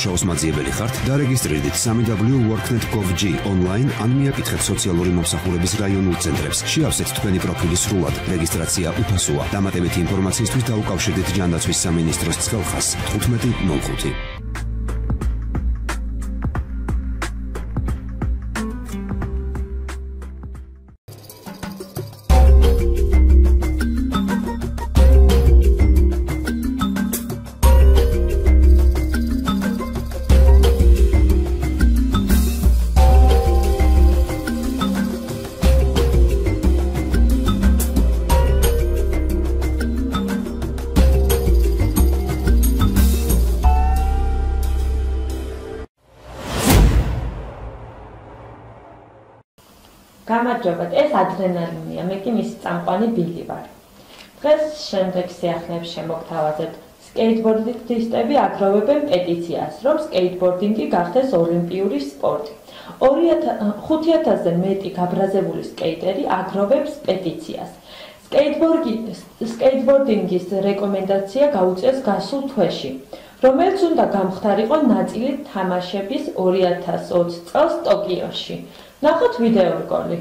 საშუალო მაძიებელი ხართ, დარეგისტრირდით www.worknet.gov.g online ან მიაკითხეთ სოციალური მომსახურების რაიონულ ცენტრებს. შეავსეთ თქვენი პროფილი სრულად. რეგისტრაცია უფასოა. დამატებითი ინფორმაციისთვის დაუკავშირდით ჯანდაცვის სამინისტროს ცხელხას 15 05 ადრენალინია, მე კი მისი წამყვანი ბილი ვარ. დღეს შემდეგ სიახლეებს შემოგთავაზებთ სკეიტბორდისტები აგროვებენ პეტიციას, რომ სკეიტბორდინგი გახდეს ოლიმპიური სპორტი. 5000-ზე მეტი გაბრაზებული სკეიტერი აგროვებს პეტიციას. სკეიტბორდინგის რეკომენდაცია გაუწეს გასულ თვეში, რომელიც უნდა გამختارიყო ნაწილი თამაშების 2020 წელს ტოკიოში. ნახოთ ვიდეო რგოლი.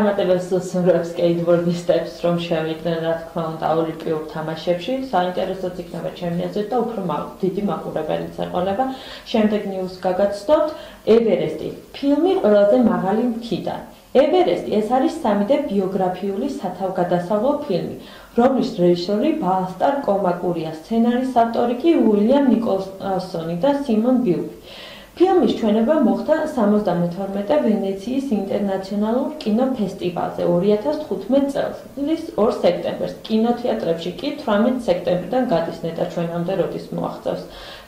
წარმატებას უსურვებს სკეიტბორდისტებს, რომ შევიდნენ, რა თქმა უნდა, ოლიმპიურ თამაშებში. საინტერესოც იქნება ჩემი აზრით და უფრო დიდი მაყურებელიც ეყოლება. შემდეგ ნიუს გაგაცნობთ ევერესტი. ფილმი ყველაზე მაღალი მთიდან. ევერესტი ეს არის 3D ბიოგრაფიული სათავგადასავლო ფილმი, რომლის რეჟისორი ბალსტარ კომაკურია, სცენარის ავტორი კი უილიამ ნიკოლსონი და სიმონ ბიუი. ფილმის ჩვენება მოხდა 72-ე ვენეციის ინტერნაციონალურ კინოფესტივალზე 2015 წელს, ლის 2 სექტემბერს. კინოთეატრებში კი 18 სექტემბრიდან გადის ნეტა ჩვენამდე როდის მოახწევს.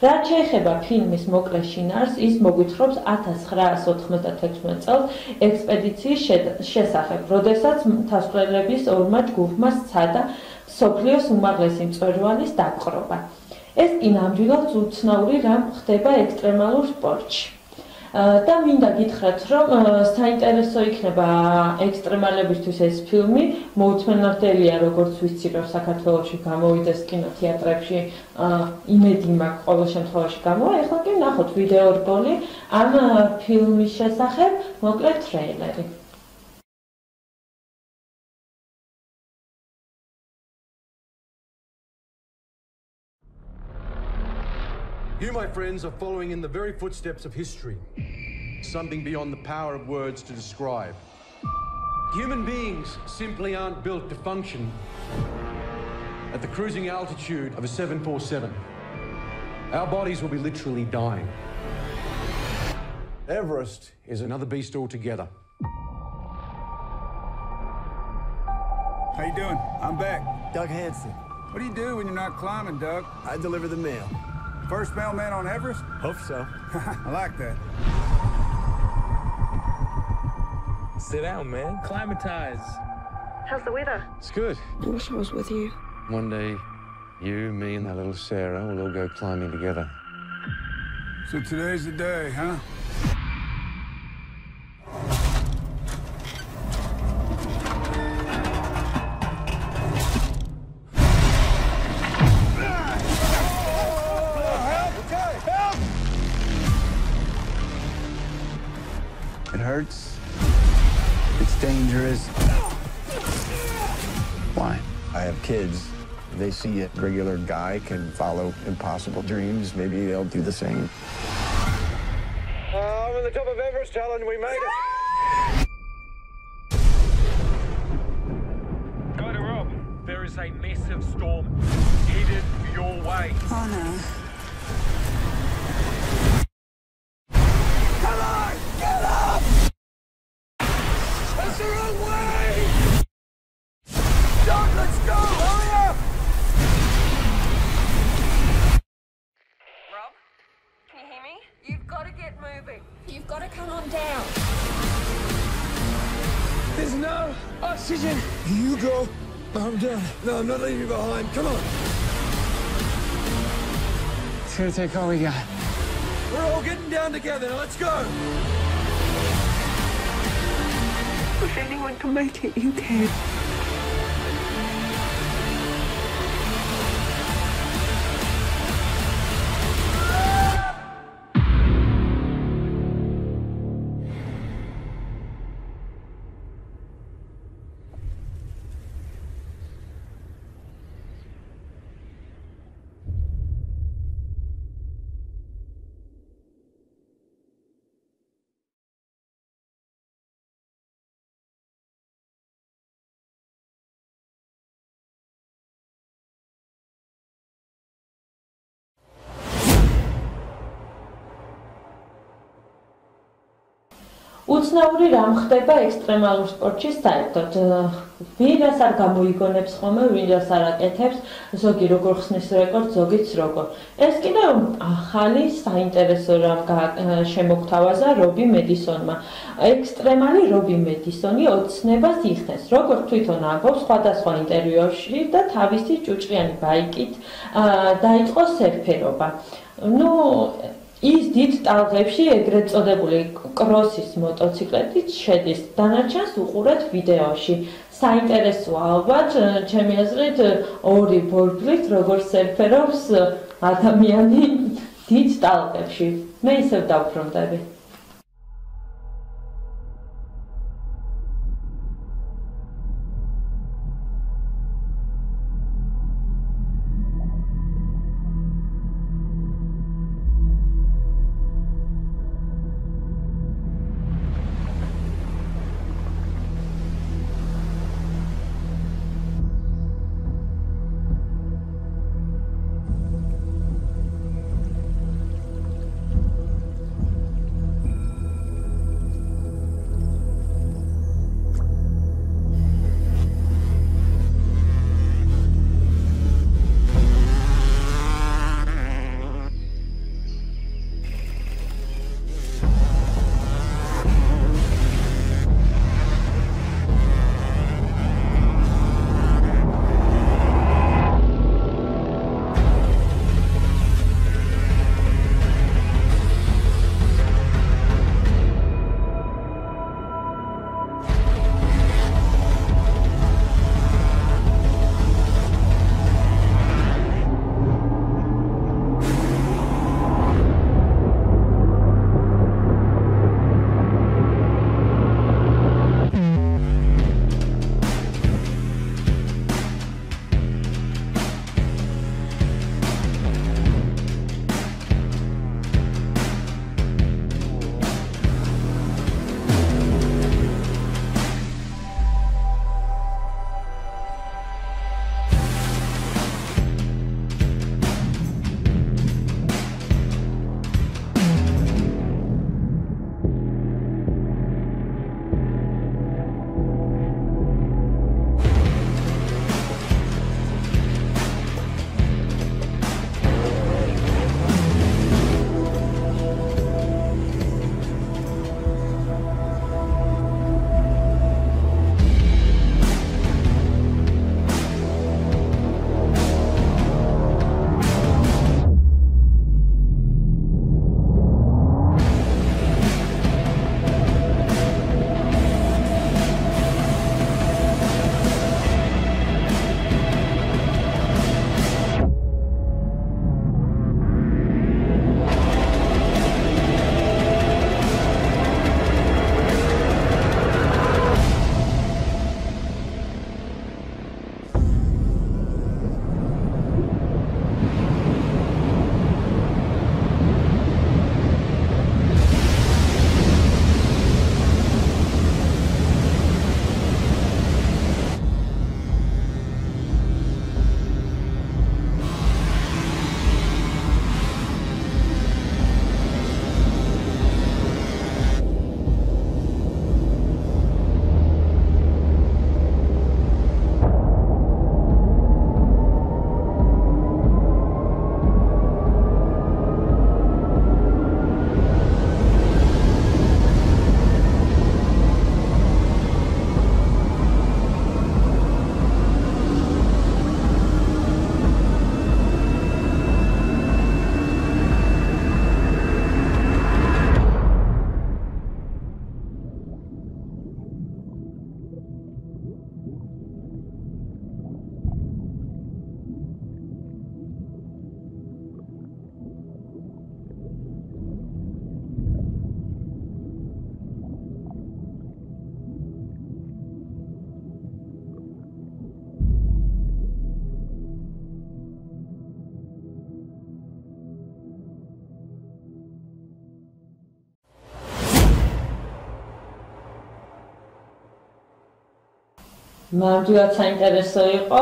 რაც შეეხება ფილმის მოკლე შინაარს, ის მოგვითხრობს 1996 წელს ექსპედიციის შესახებ, როდესაც მთასწორების ორმა ჯგუფმა სცადა სოფლიოს უმაღლესი მწვერვალის დაპყრობა. ეს კი ნამდვილად უცნაური რამ ხდება ექსტრემალურ სპორტში. და მინდა გითხრათ, რომ საინტერესო იქნება ექსტრემალებისთვის ეს ფილმი, მოუთმენლადელია, როგორც ვიცი, რომ საქართველოში გამოვიდეს კინოთეატრებში, იმედი მაქვს ყოველ შემთხვევაში გამოვა. ეხლა კი ნახოთ ვიდეო რგოლი ამ ფილმის შესახებ, მოკლედ ტრეილერი. You, my friends, are following in the very footsteps of history, something beyond the power of words to describe. Human beings simply aren't built to function at the cruising altitude of a 747. Our bodies will be literally dying. Everest is another beast altogether. How you doing? I'm back. Doug Hanson. What do you do when you're not climbing, Doug? I deliver the mail. First mailman on Everest? Hope so. I like that. Sit down, man. Climatize. How's the weather? It's good. I wish I was with you. One day, you, me, and that little Sarah will all go climbing together. So today's the day, huh? Kids. They see a regular guy can follow impossible dreams, maybe they'll do the same. Oh, I'm on the top of Everest, Helen. We made it. Go to Rob. There is a massive storm headed your way. Oh no. You go. I'm done. No, I'm not leaving you behind. Come on. It's gonna take all we got. We're all getting down together. Now let's go. If anyone can make it, you can. უცნაური რამ ხდება ექსტრემალურ სპორტში საერთოდ. ვინას არ გამოიგონებს ხოლმე, ვინას არ აკეთებს, ზოგი როგორ ხსნის რეკორდ, ზოგიც როგორ. ეს კიდევ ახალი საინტერესო რამ შემოგთავაზა რობი მედისონმა. ექსტრემალი რობი მედისონი ოცნებას იხდენს, როგორც თვითონ ამბობს სხვადასხვა ინტერვიუში და თავისი ჭუჭყიანი ბაიკით დაიწყო სერფერობა. ნუ ის დიდ ტალღებში ეგრეთ წოდებული კროსის მოტოციკლეთით შედის. დანარჩენს უყურეთ ვიდეოში. საინტერესოა ალბათ, ჩემი აზრით, ორი ბორბლით როგორ სერფერობს ადამიანი დიდ ტალღებში. მე ისევ დავფრონტები. ნამდვილად საინტერესო იყო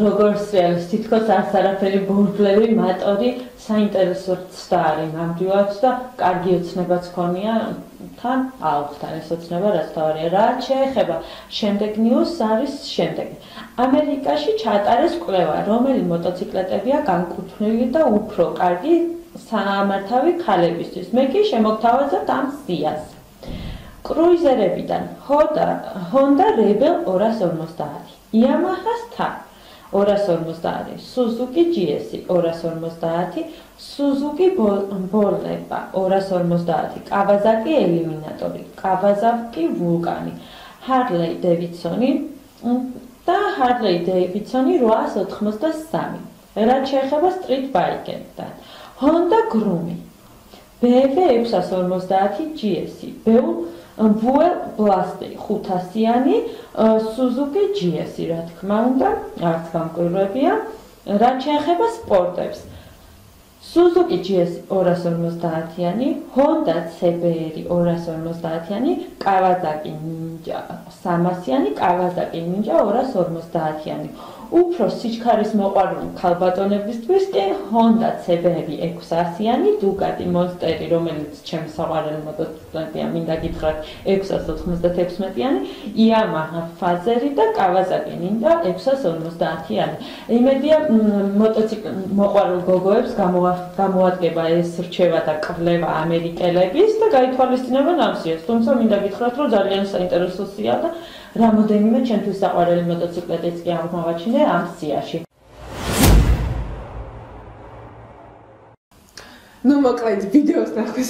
როგორც რეალის თითქოს არც არაფერი ბურბლები მატორი საინტერესო ცდა არის ნამდვილად და კარგი ოცნებაც ქონია თან ალხთან ეს ოცნება რაც თავია რა შეეხება? შემდეგ ნიუს არის შემდეგი ამერიკაში ჩატარეს კვლევა რომელი მოტოციკლეტებია განკუთვნილი და უფრო კარგი სამართავი ქალებისთვის. მე კი შემოგთავაზებთ ამ სიას კრუიზერებიდან Honda Honda Rebel 250 Yamaha Star 250, Suzuki GS 250, Suzuki Boleba 250, Kawasaki Eliminator, Kawasaki Vulcan, Harley Davidson და Harley Davidson 883. რაც შეეხება street bike-ებთან. Honda Groom, BMW 650 GS, BMW ბუელ ბლასტი 500-იანი Suzuki GS-ი რა თქმა უნდა არც გამკვირვებია რაც შეეხება სპორტებს Suzuki GS 250-იანი, Honda CBR 250-იანი, Kawasaki Ninja 300-იანი, Kawasaki Ninja 250-იანი. უფრო სიჩქარის მოყვარული ქალბატონებისთვის კი Honda CBR 600-იანი, Ducati Monster-ი, რომელიც ჩემს საყვარელი მოტოციკლია, მინდა გითხრათ 696-იანი, Yamaha Fazer-ი და Kawasaki Ninja 650-იანი. იმედია მოტოციკლ მოყვარულ გოგოებს გამოადგება ეს რჩევა და კვლევა ამერიკელების და გაითვალისწინებენ ამ სიას. თუმცა მინდა გითხრათ, რომ ძალიან საინტერესო სია და რამოდენიმე ჩემთვის საყვარელი მოტოციკლეტიც კი აღმოვაჩინე ამ სიაში. ну მოკლედ ვიდეოს ნახვის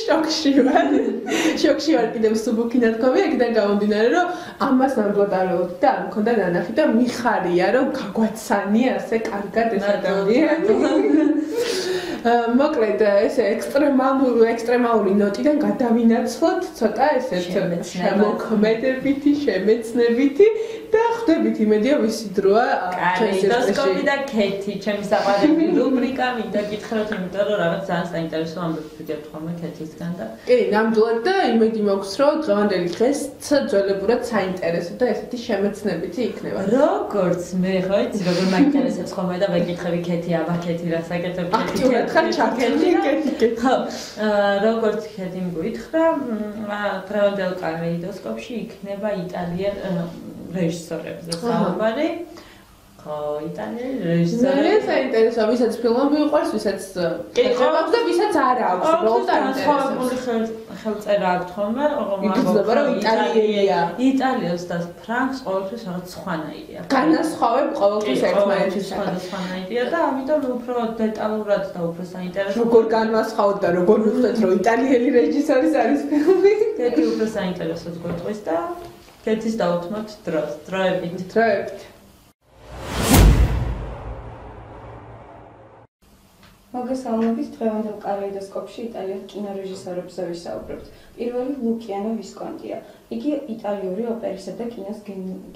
შოკში ვარ. შოკში ვარ კიდევ სუბუქი ნათქვამი ეგდან გამომდინარე რომ ამას ნამდვილად არ ვეუბნები და არ მქონდა ნანახი და მიხარია რომ გაგვაცანია ასე კარგად ეს ადამიანი. მოკლედ ეს ექსტრემალური ექსტრემალური ნოტიდან გადავინაცვლოთ ცოტა ესეთ შემოქმედებითი შემეცნებითი და ხვდებით იმედია ვისი დროა ჩვენს ესკოპი და კეთი ჩემი საყვარელი რუბრიკა მინდა გითხრათ იმიტომ რომ რაღაც ძალიან საინტერესო ამბებს ვიგებ ხოლმე კეთისგან და კი ნამდვილად და იმედი მაქვს რომ დღევანდელი დღეს ძველებურად საინტერესო და ესეთი შემეცნებითი იქნება. როგორც მე ხო იცი როგორ მაინტერესებს ხოლმე და ვეკითხები კეთი აბა კეთი რა საკეთებ კეთი ხარ ჩაკეთე კეთი კეთი ხო როგორც კეთი მგვითხრა დღევანდელ კალეიდოსკოპში იქნება იტალია რეჟისორებზე საუბარი. ხო, იტალიელი რეჟისორი. მე საინტერესო, ვისაც ფილმები უყვარს, ვისაც ეხება და ვისაც არ აქვს, როლს საინტერესო. ხელწერა აქვს ხოლმე, რომ იგრძნობა რომ იტალიელია. იტალიელს და ფრანგს ყოველთვის რაღაც სხვანაირია. განასხვავებ ყოველთვის ერთმანეთში სხვანაირია და ამიტომ უფრო დეტალურად და უფრო საინტერესო. როგორ განვასხვაოთ და როგორ ვიხდეთ რომ იტალიელი რეჟისორის არის ფილმი? ეგ უფრო საინტერესოა გვეტყვის და კეთის დაუთმოთ დროს, დროებით. დროებით. მოგესალმებით დღევანდელ კალეიდოსკოპში იტალიელ კინორეჟისორებზე ვისაუბრებთ. პირველი ლუკიანო ვისკონტია. იგი იტალიური ოპერისა და კინოს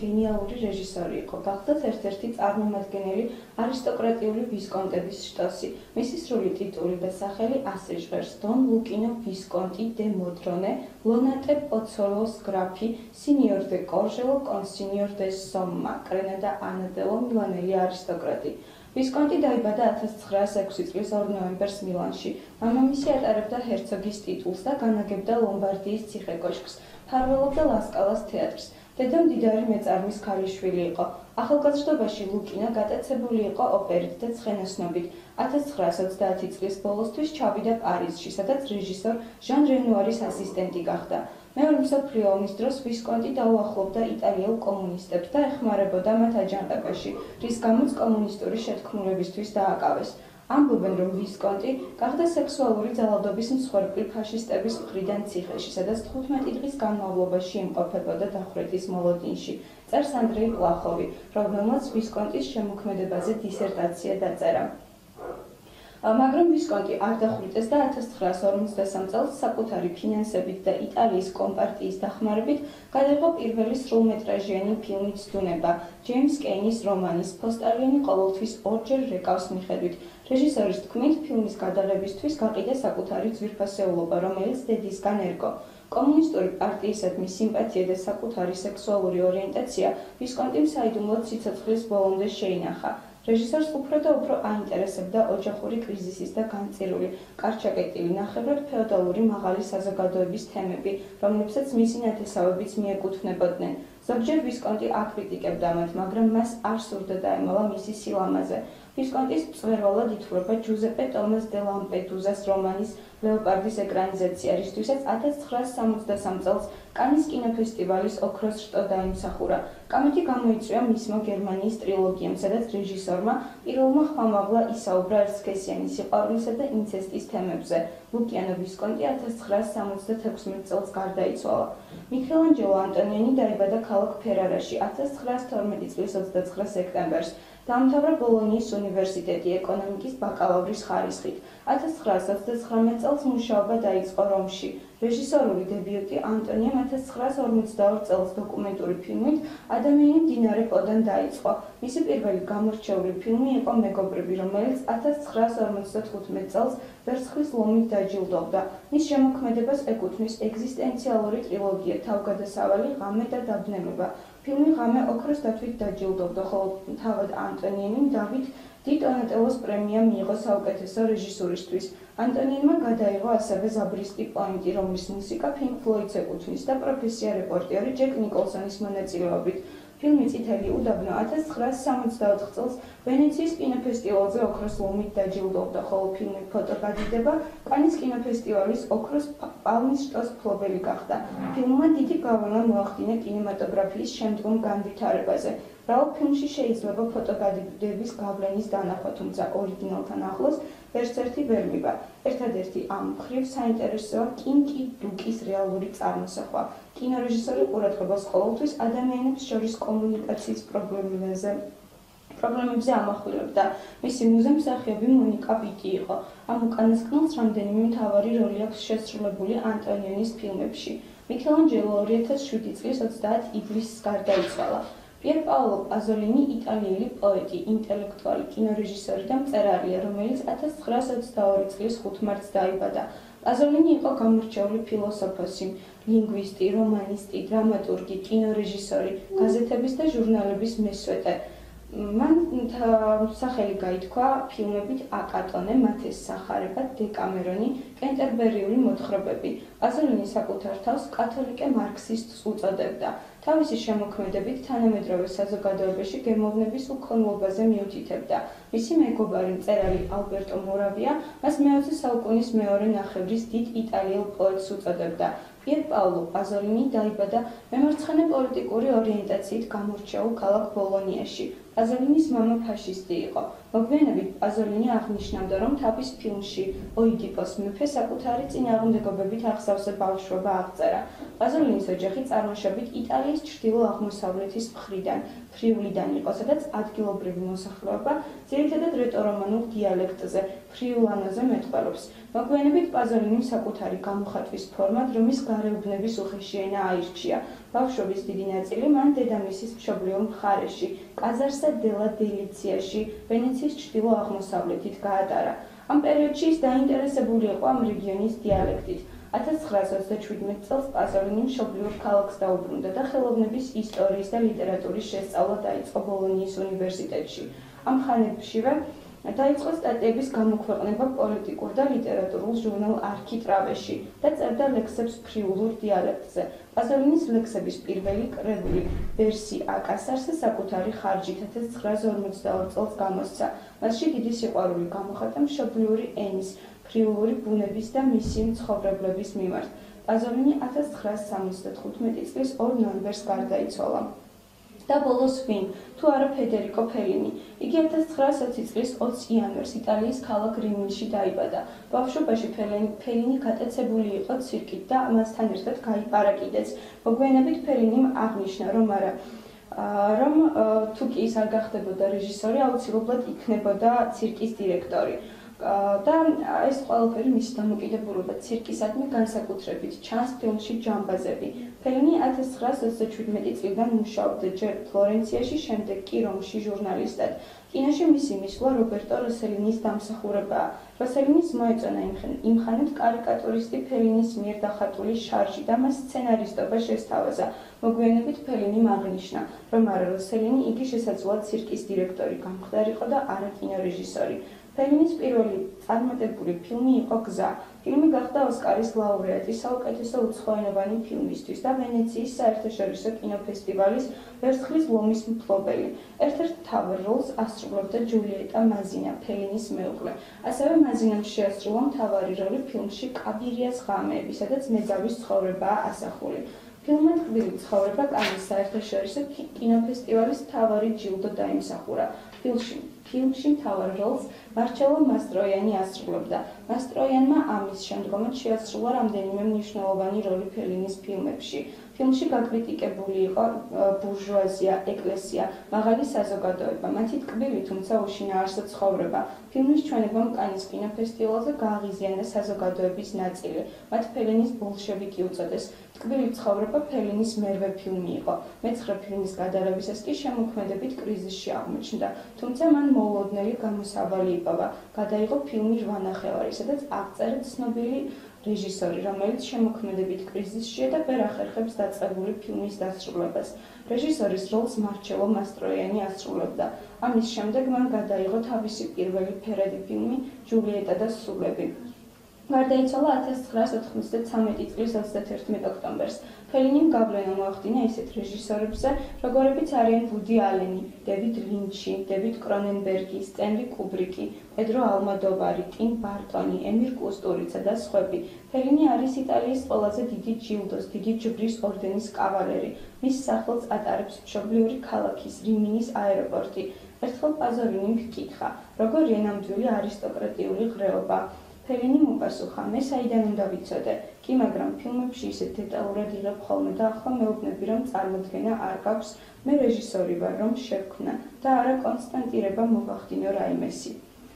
გენიალური რეჟისორი იყო. გახდათ ერთ-ერთი წარმომადგენელი არისტოკრატიული ვისკონტების შტოსი. მისი სრული ტიტული და სახელი ასე ჟღერს: დონ ლუკინო ვისკონტი დე მოდრონე, ლონატე პოცოლოს გრაფი, სინიორ დე კორჟელო, კონსინიორ დე სომმა, კრენა და ანადელო მილანელი არისტოკრატი. ვისკონტი დაიბადა 1906 წლის 2 ნოემბერს მილანში. მამამისი ატარებდა ჰერცოგის ტიტულს და განაგებდა ლომბარდიის ციხე-კოშკს, მფარველობდა ლასკალას თეატრს. დედა მდიდარი მეწარმის ქალიშვილი იყო. ახალგაზრდობაში ლუკინა გატაცებული იყო ოპერით და ცხენოსნობით. 1930 წლის ბოლოსთვის ჩავიდა პარიზში, სადაც რეჟისორ ჟან რენუარის ასისტენტი გახდა. მეორე მსოფლიო ომის დროს ვისკონტი დაუახლოვდა იტალიელ კომუნისტებს და ეხმარებოდა მათ აჯანყებაში, რის გამოც კომუნისტური შეთქმულებისთვის დააკავეს. ამბობენ, რომ ვისკონტი გახდა სექსუალური ძალადობის მსხვერპლი ფაშისტების მხრიდან ციხეში, სადაც 15 დღის განმავლობაში იმყოფებოდა დახვრეტის მოლოდინში. წერს ანდრეი პლახოვი, რომელმაც ვისკონტის შემოქმედებაზე დისერტაცია დაწერა. მაგრამ ვისკონტი არ დახვრიტეს და 1953 წელს საკუთარი ფინანსებით და იტალიის კომპარტიის დახმარებით გადაიღო პირველი სრულმეტრაჟიანი ფილმი ცდუნება ჯეიმს კეინის რომანის ფოსტალიანი ყოველთვის ორჯერ რეკავს მიხედვით რეჟისორის თქმით ფილმის გადაღებისთვის გაყიდა საკუთარი ძვირფასეულობა რომელიც დედისგან ერგო კომუნისტური პარტიისადმი სიმპათია და საკუთარი სექსუალური ორიენტაცია ვისკონტიმ საიდუმლოდ სიცოცხლის ბოლომდე შეინახა. რეჟისორს უფრო და უფრო აინტერესებდა ოჯახური კრიზისის და განწირული, კარჩაკეტილი, ნახევრად ფეოდალური მაღალი საზოგადოების თემები, რომლებსაც მისი ნათესავებიც მიეკუთვნებოდნენ. ზოგჯერ ვისკონტი აკრიტიკებდა მათ, მაგრამ მას არ სურდა დაემალა მისი სილამაზე. ვისკონტის წვერვალად ითვლება ჯუზეპე ტომას დე ლამპედუზას რომანის ლეოპარდის ეკრანიზაცია, რისთვისაც 1963 წელს კანის კინოფესტივალის ოქროს რტო დაიმსახურა. კამეთი გამოიწვია მისმა გერმანიის ტრილოგიამ, სადაც რეჟისორმა პირველმა ხმამაღლა ისაუბრა ერსქესიანი სიყვარულისა და ინცესტის თემებზე. ლუკიანო ვისკონტი 1976 წელს გარდაიცვალა. მიქელანჯელო ანტონიონი დაიბადა ქალაქ ფერარაში 1912 წლის 29 სექტემბერს. დაამთავრა ბოლონიის უნივერსიტეტი ეკონომიკის ბაკალავრის ხარისხით. 1929 წელს მუშაობა დაიწყო რომში. რეჟისორული დებიუტი ანტონიამ 1942 წელს დოკუმენტური ფილმით ადამიანი დინარე პოდან დაიწყო. მისი პირველი გამორჩეული ფილმი იყო მეგობრები, რომელიც 1955 წელს ვერცხლის ლომით დაჯილდოვდა. მის შემოქმედებას ეკუთვნის ეგზისტენციალური ტრილოგია თავგადასავალი ღამე და დაბნელება. ფილმი ღამე ოქროს დათვით დაჯილდოვდა, ხოლო თავად ანტონინიმ დავით დიტონატელოს პრემია მიიღო საუკეთესო რეჟისურისთვის. ანტონინმა გადაიღო ასევე ზაბრისტი პოინტი, რომლის მუსიკა Pink Floyd-ს ეკუთვნის და პროფესია რეპორტიორი ჯეკ ნიკოლსონის მონაწილეობით. ფილმი წითელი უდაბნო 1964 წელს ვენეციის კინოფესტივალზე ოქროს ლომით დაჯილდოვდა, ხოლო ფილმი ფოტოგადიდება კანის კინოფესტივალის ოქროს პალმის შტოს მფლობელი გახდა. ფილმმა დიდი გავლენა მოახდინა კინემატოგრაფიის შემდგომ განვითარებაზე. რაულ ფილმში შეიძლება ფოტოგადიდების გავლენის დანახვა, თუმცა ორიგინალთან ახლოს ვერც ერთი ვერ მივა. ერთადერთი ამ მხრივ საინტერესოა კინკი დუკის რეალური წარმოსახვა. კინორეჟისორი ყურადღებას ყოველთვის ადამიანებს შორის კომუნიკაციის პრობლემებზე პრობლემებზე ამახვილებდა. მისი მუზემსახიობი მონიკა პიტი იყო. ამ უკანასკნელს რამდენიმე მთავარი როლი აქვს შესრულებული ანტონიონის ფილმებში. მიქელანჯელო 2007 წლის 30 ივლისს გარდაიცვალა. პიერ პაოლო პაზოლინი იტალიელი პოეტი, ინტელექტუალი, კინორეჟისორი და მწერალია, რომელიც 1922 წლის 5 მარტს დაიბადა. პაზოლინი იყო გამორჩეული ფილოსოფოსი, ლინგვისტი, რომანისტი, დრამატურგი, კინორეჟისორი, გაზეთების და ჟურნალების მესვეტე. მან სახელი გაითქვა ფილმებით აკატონე, მათეს სახარება, დეკამერონი, კენტერბერიული მოთხრობები. პაზოლინი საკუთარ თავს კათოლიკე მარქსისტს უწოდებდა. თავისი შემოქმედებით თანამედროვე საზოგადოებაში გემოვნების უქონლობაზე მიუთითებდა. მისი მეგობარი მწერალი ალბერტო მორავია მას მეოცე საუკუნის მეორე ნახევრის დიდ იტალიელ პოეტს უწოდებდა. პიერ პაოლო პაზოლინი დაიბადა მემარცხენე პოლიტიკური ორიენტაციით გამორჩეულ ქალაქ ბოლონიაში. პაზოლინის მამა ფაშისტი იყო. მოგვიანებით პაზოლინი აღნიშნავდა, რომ თავის ფილმში ოიდიპოს მეფე საკუთარი წინააღმდეგობებით აღსავსე ბავშვობა აღწერა. პაზოლინის ოჯახი წარმოშობით იტალიის ჩრდილო-აღმოსავლეთის მხრიდან, ფრიულიდან იყო, სადაც ადგილობრივი მოსახლეობა ძირითადად რეტორომანულ დიალექტზე, ფრიულანოზე მეტყველობს. მოგვიანებით პაზოლინიმ საკუთარი გამოხატვის ფორმად რომის გარეუბნების უხეში ენა აირჩია. ბავშვობის დიდი ნაწილი მან დედამისის მშობლიურ მხარეში, კაზარსა დელა დელიციაში, ვენეციის ჩრდილო-აღმოსავლეთით გაატარა. ამ პერიოდში ის დაინტერესებული იყო ამ რეგიონის დიალექტით. 1927 წელს პაზოლინი მშობლიურ ქალაქს დაუბრუნდა და ხელოვნების ისტორიის და ლიტერატურის შესწავლა დაიწყო ბოლონიის უნივერსიტეტში. ამ ხანებშივე დაიწყო სტატიების გამოქვეყნება პოლიტიკურ და ლიტერატურულ ჟურნალ არქიტრავეში და წერდა ლექსებს ფრიულურ დიალექტზე. პაზოლინის ლექსების პირველი კრებული ვერსი აკასარსა საკუთარი ხარჯით 1942 წელს გამოსცა. მასში დიდი სიყვარული გამოხატა მშობლიური ენის, ფრიულური ბუნების და მისი მცხოვრებლების მიმართ. პაზოლინი 1975 წლის 2 ნოემბერს გარდაიცვალა. და ბოლოს ვინ? თუ არა ფედერიკო ფელინი. იგი 1920 წლის 20 იანვარს იტალიის ქალაქ რიმინში დაიბადა. ბავშვობაში ფელინი ფელინი გატაცებული იყო ცირკით და ამასთან ერთად გაიპარაკიდეს. მოგვიანებით ფელინიმ აღნიშნა, რომ არა რომ თუ კი ის არ გახდებოდა რეჟისორი, აუცილებლად იქნებოდა ცირკის დირექტორი. და ეს ყველაფერი მის დამოკიდებულება ცირკისადმი განსაკუთრებით ჩანს ფილმში ჯამბაზები. ფელინი 1937 წლიდან მუშაობდა ჯერ ფლორენციაში, შემდეგ კი რომში ჟურნალისტად. კინოში მისი მისვლა რობერტო როსელინის დამსახურებაა. როსელინის მოეწონა იმ ხანით კარიკატურისტი ფელინის მიერ დახატული შარჟი და მას სცენარისტობა შესთავაზა. მოგვიანებით ფელინი აღნიშნა, რომ არა როსელინი იგი შესაძლოა ცირკის დირექტორი გამხდარიყო და არა კინორეჟისორი. ფელინის პირველი წარმატებული ფილმი იყო გზა. ფილმი გახდა ოსკარის ლაურეატი საუკეთესო უცხოენოვანი ფილმისთვის და ვენეციის საერთაშორისო კინოფესტივალის ვერცხლის ლომის მფლობელი. ერთ-ერთ მთავარ როლს ასრულებდა ჯულიეტა მაზინა, ფელინის მეუღლე. ასევე მაზინამ შეასრულა მთავარი როლი ფილმში კაბირიას ღამეები, სადაც მეძავის ცხოვრებაა ასახული. ფილმმა თბილი ცხოვრება კანის საერთაშორისო კინოფესტივალის მთავარი ჯილდო დაიმსახურა. ფილმში ფილმში მთავარ როლს მარჩელო მასტროიანი ასრულებდა. მასტროიანმა ამის შემდგომაც შეასრულა რამდენიმე მნიშვნელოვანი როლი ფელინის ფილმებში. ფილმში გაკრიტიკებული იყო ბურჟუაზია, ეკლესია, მაღალი საზოგადოება, მათი ტკბილი თუმცა უშინაარსო ცხოვრება. ფილმის ჩვენებამ კანის კინოფესტივალზე გააღიზიანა საზოგადოების ნაწილი. მათ ფელინის ბოლშევიკი უწოდეს. ტკბილი ცხოვრება ფელინის მერვე ფილმი იყო. მეცხრე ფილმის გადაღებისას კი შემოქმედებით კრიზისში აღმოჩნდა, თუმცა მან მოულოდნელი გამოსავალი იპოვა. გადაიღო ფილმი რვანახევარი, სადაც აღწერა ცნობილი რეჟისორი, რომელიც შემოქმედებით კრიზისშია და ვერ ახერხებს დაწყებული ფილმის დასრულებას. რეჟისორის როლს მარჩელო მასტროიანი ასრულებდა. ამის შემდეგ მან გადაიღო თავისი პირველი ფერადი ფილმი ჯულიეტა და სულები. გარდაიცვალა 1993 წლის 31 ოქტომბერს. ფელინიმ გავლენა მოახდინა ისეთ რეჟისორებზე, როგორებიც არიან ვუდი ალენი, დევიდ ლინჩი, დევიდ კრონენბერგი, სტენლი კუბრიკი, პედრო ალმადოვარი, ტიმ ბარტონი, ემირ კუსტურიცა და სხვები. ფელინი არის იტალიის ყველაზე დიდი ჯილდოს, დიდი ჯვრის ორდენის კავალერი. მის სახელს ატარებს მშობლიური ქალაქის რიმინის აეროპორტი. ერთხელ პაზორინიმ ჰკითხა, როგორია ნამდვილი არისტოკრატიული ღრეობა. ფელინი მოპასუხა, მე საიდან უნდა ვიცოდე? კი, მაგრამ ფილმებში ისეთ დეტალურად იღებ ხოლმე და ახლა მეუბნები, რომ წარმოდგენა არ გაქვს, მე რეჟისორი ვარ, რომ შევქმნა და არა კონსტანტირება მოვახდინო რაიმესი.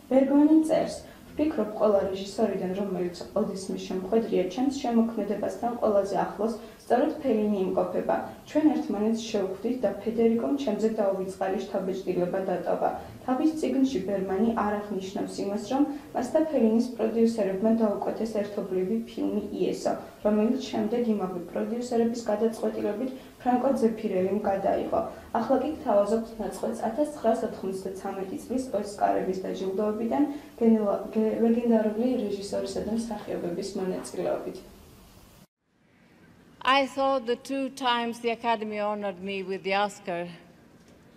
ბერგონი წერს, ვფიქრობ, ყველა რეჟისორიდან, რომელიც ოდესმე შემხედრია ჩემს შემოქმედებასთან ყველაზე ახლოს, სწორედ ფელინი იმყოფება. ჩვენ ერთმანეთს შევხვდით და ფედერიკომ ჩემზე დაუვიწყარი შთაბეჭდილება დატოვა. თავის ციგნში ბერმანი არ აღნიშნავს იმას, რომ მას და ფელინის პროდიუსერებმა დაუკვეთეს ერთობლივი ფილმი იესო, რომელიც შემდეგ იმავე პროდიუსერების გადაწყვეტილებით ფრანკო ზეფირელიმ გადაიღო. ახლა კი თავაზობთ ნაწყვეტს 1993 წლის ოსკარების დაჯილდოებიდან ლეგენდარული რეჟისორისა და მსახიობების მონაწილეობით. I thought the two times the Academy honored me with the Oscar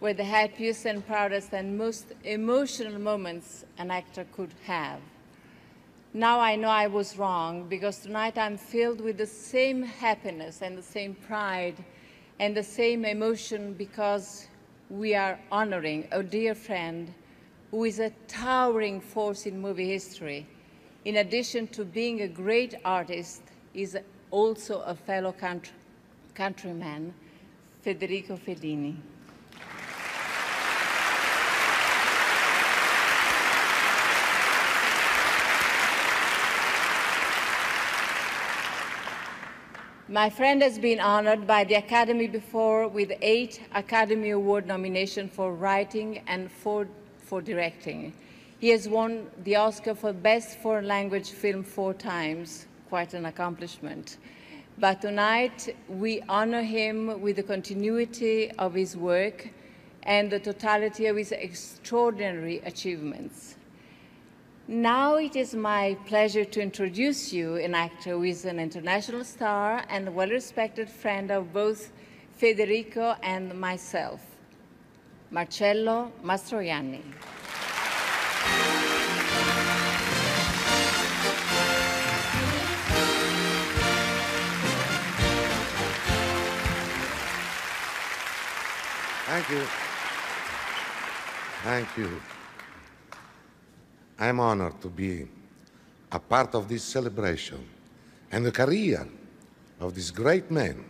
were the happiest and proudest and most emotional moments an actor could have. Now I know I was wrong because tonight I'm filled with the same happiness and the same pride and the same emotion because we are honoring a dear friend who is a towering force in movie history. In addition to being a great artist, is also a fellow country, countryman, Federico Fellini. My friend has been honored by the Academy before with eight Academy Award nominations for writing and four for directing. He has won the Oscar for Best Foreign Language Film four times, quite an accomplishment. But tonight we honor him with the continuity of his work and the totality of his extraordinary achievements. Now it is my pleasure to introduce you an actor who is an international star and a well-respected friend of both Federico and myself, Marcello Mastroianni. Thank you. Thank you. I'm honored to be a part of this celebration and the career of this great man.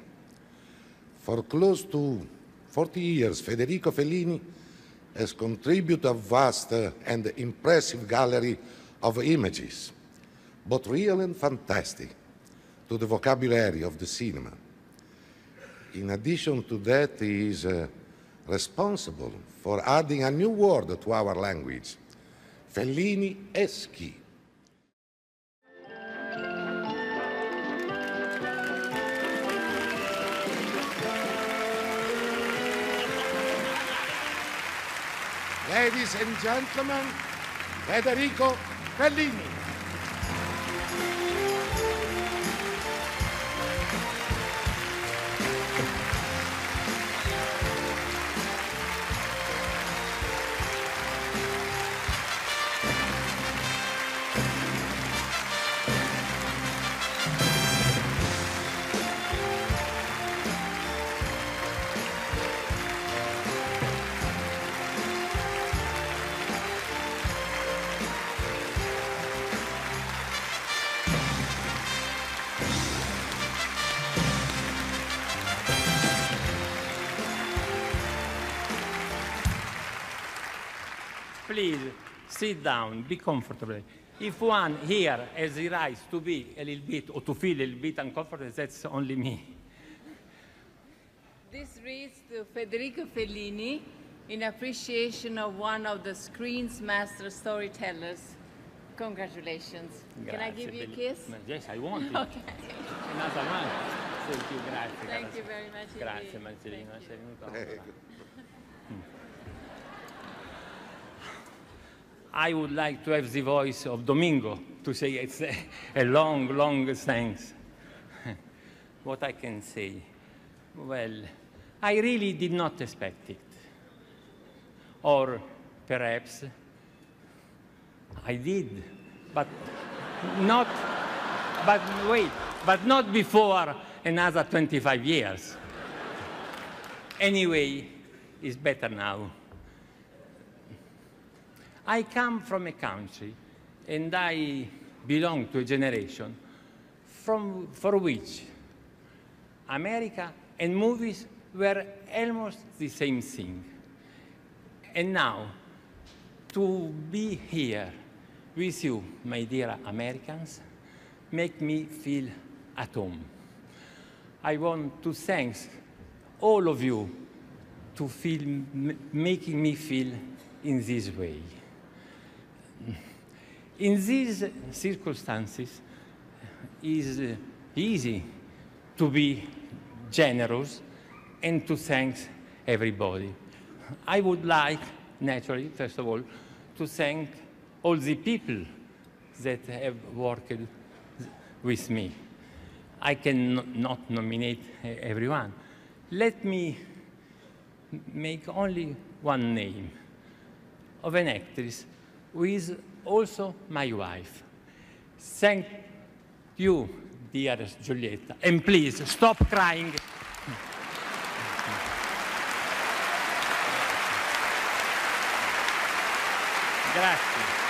For close to 40 years, Federico Fellini has contributed a vast and impressive gallery of images, both real and fantastic, to the vocabulary of the cinema. In addition to that, he is uh, responsible for adding a new word to our language, Fellini-eschi. Ladies and gentlemen, Federico Fellini. Sit down, be comfortable. If one here has the right to be a little bit or to feel a little bit uncomfortable, that's only me. This reads to Federico Fellini in appreciation of one of the screen's master storytellers. Congratulations. Can I give you a kiss? Yes, I want it. Okay. Another one. Thank you, grazie. Thank grazie. you very much Grazie indeed. Marcellino, sei venuto I would like to have the voice of Domingo to say it's a, a long, long thanks. what I can say? Well, I really did not expect it. Or perhaps I did, but not, but wait, but not before another 25 years. Anyway, it's better now. I come from a country and I belong to a generation from, for which America and movies were almost the same thing. And now, to be here with you, my dear Americans, make me feel at home. I want to thank all of you to feel, making me feel in this way. In these circumstances, it's easy to be generous and to thank everybody. I would like, naturally, first of all, to thank all the people that have worked with me. I can not nominate everyone. Let me make only one name of an actress who is also my wife. Thank you, dearest Giulietta. And please stop crying. Grazie.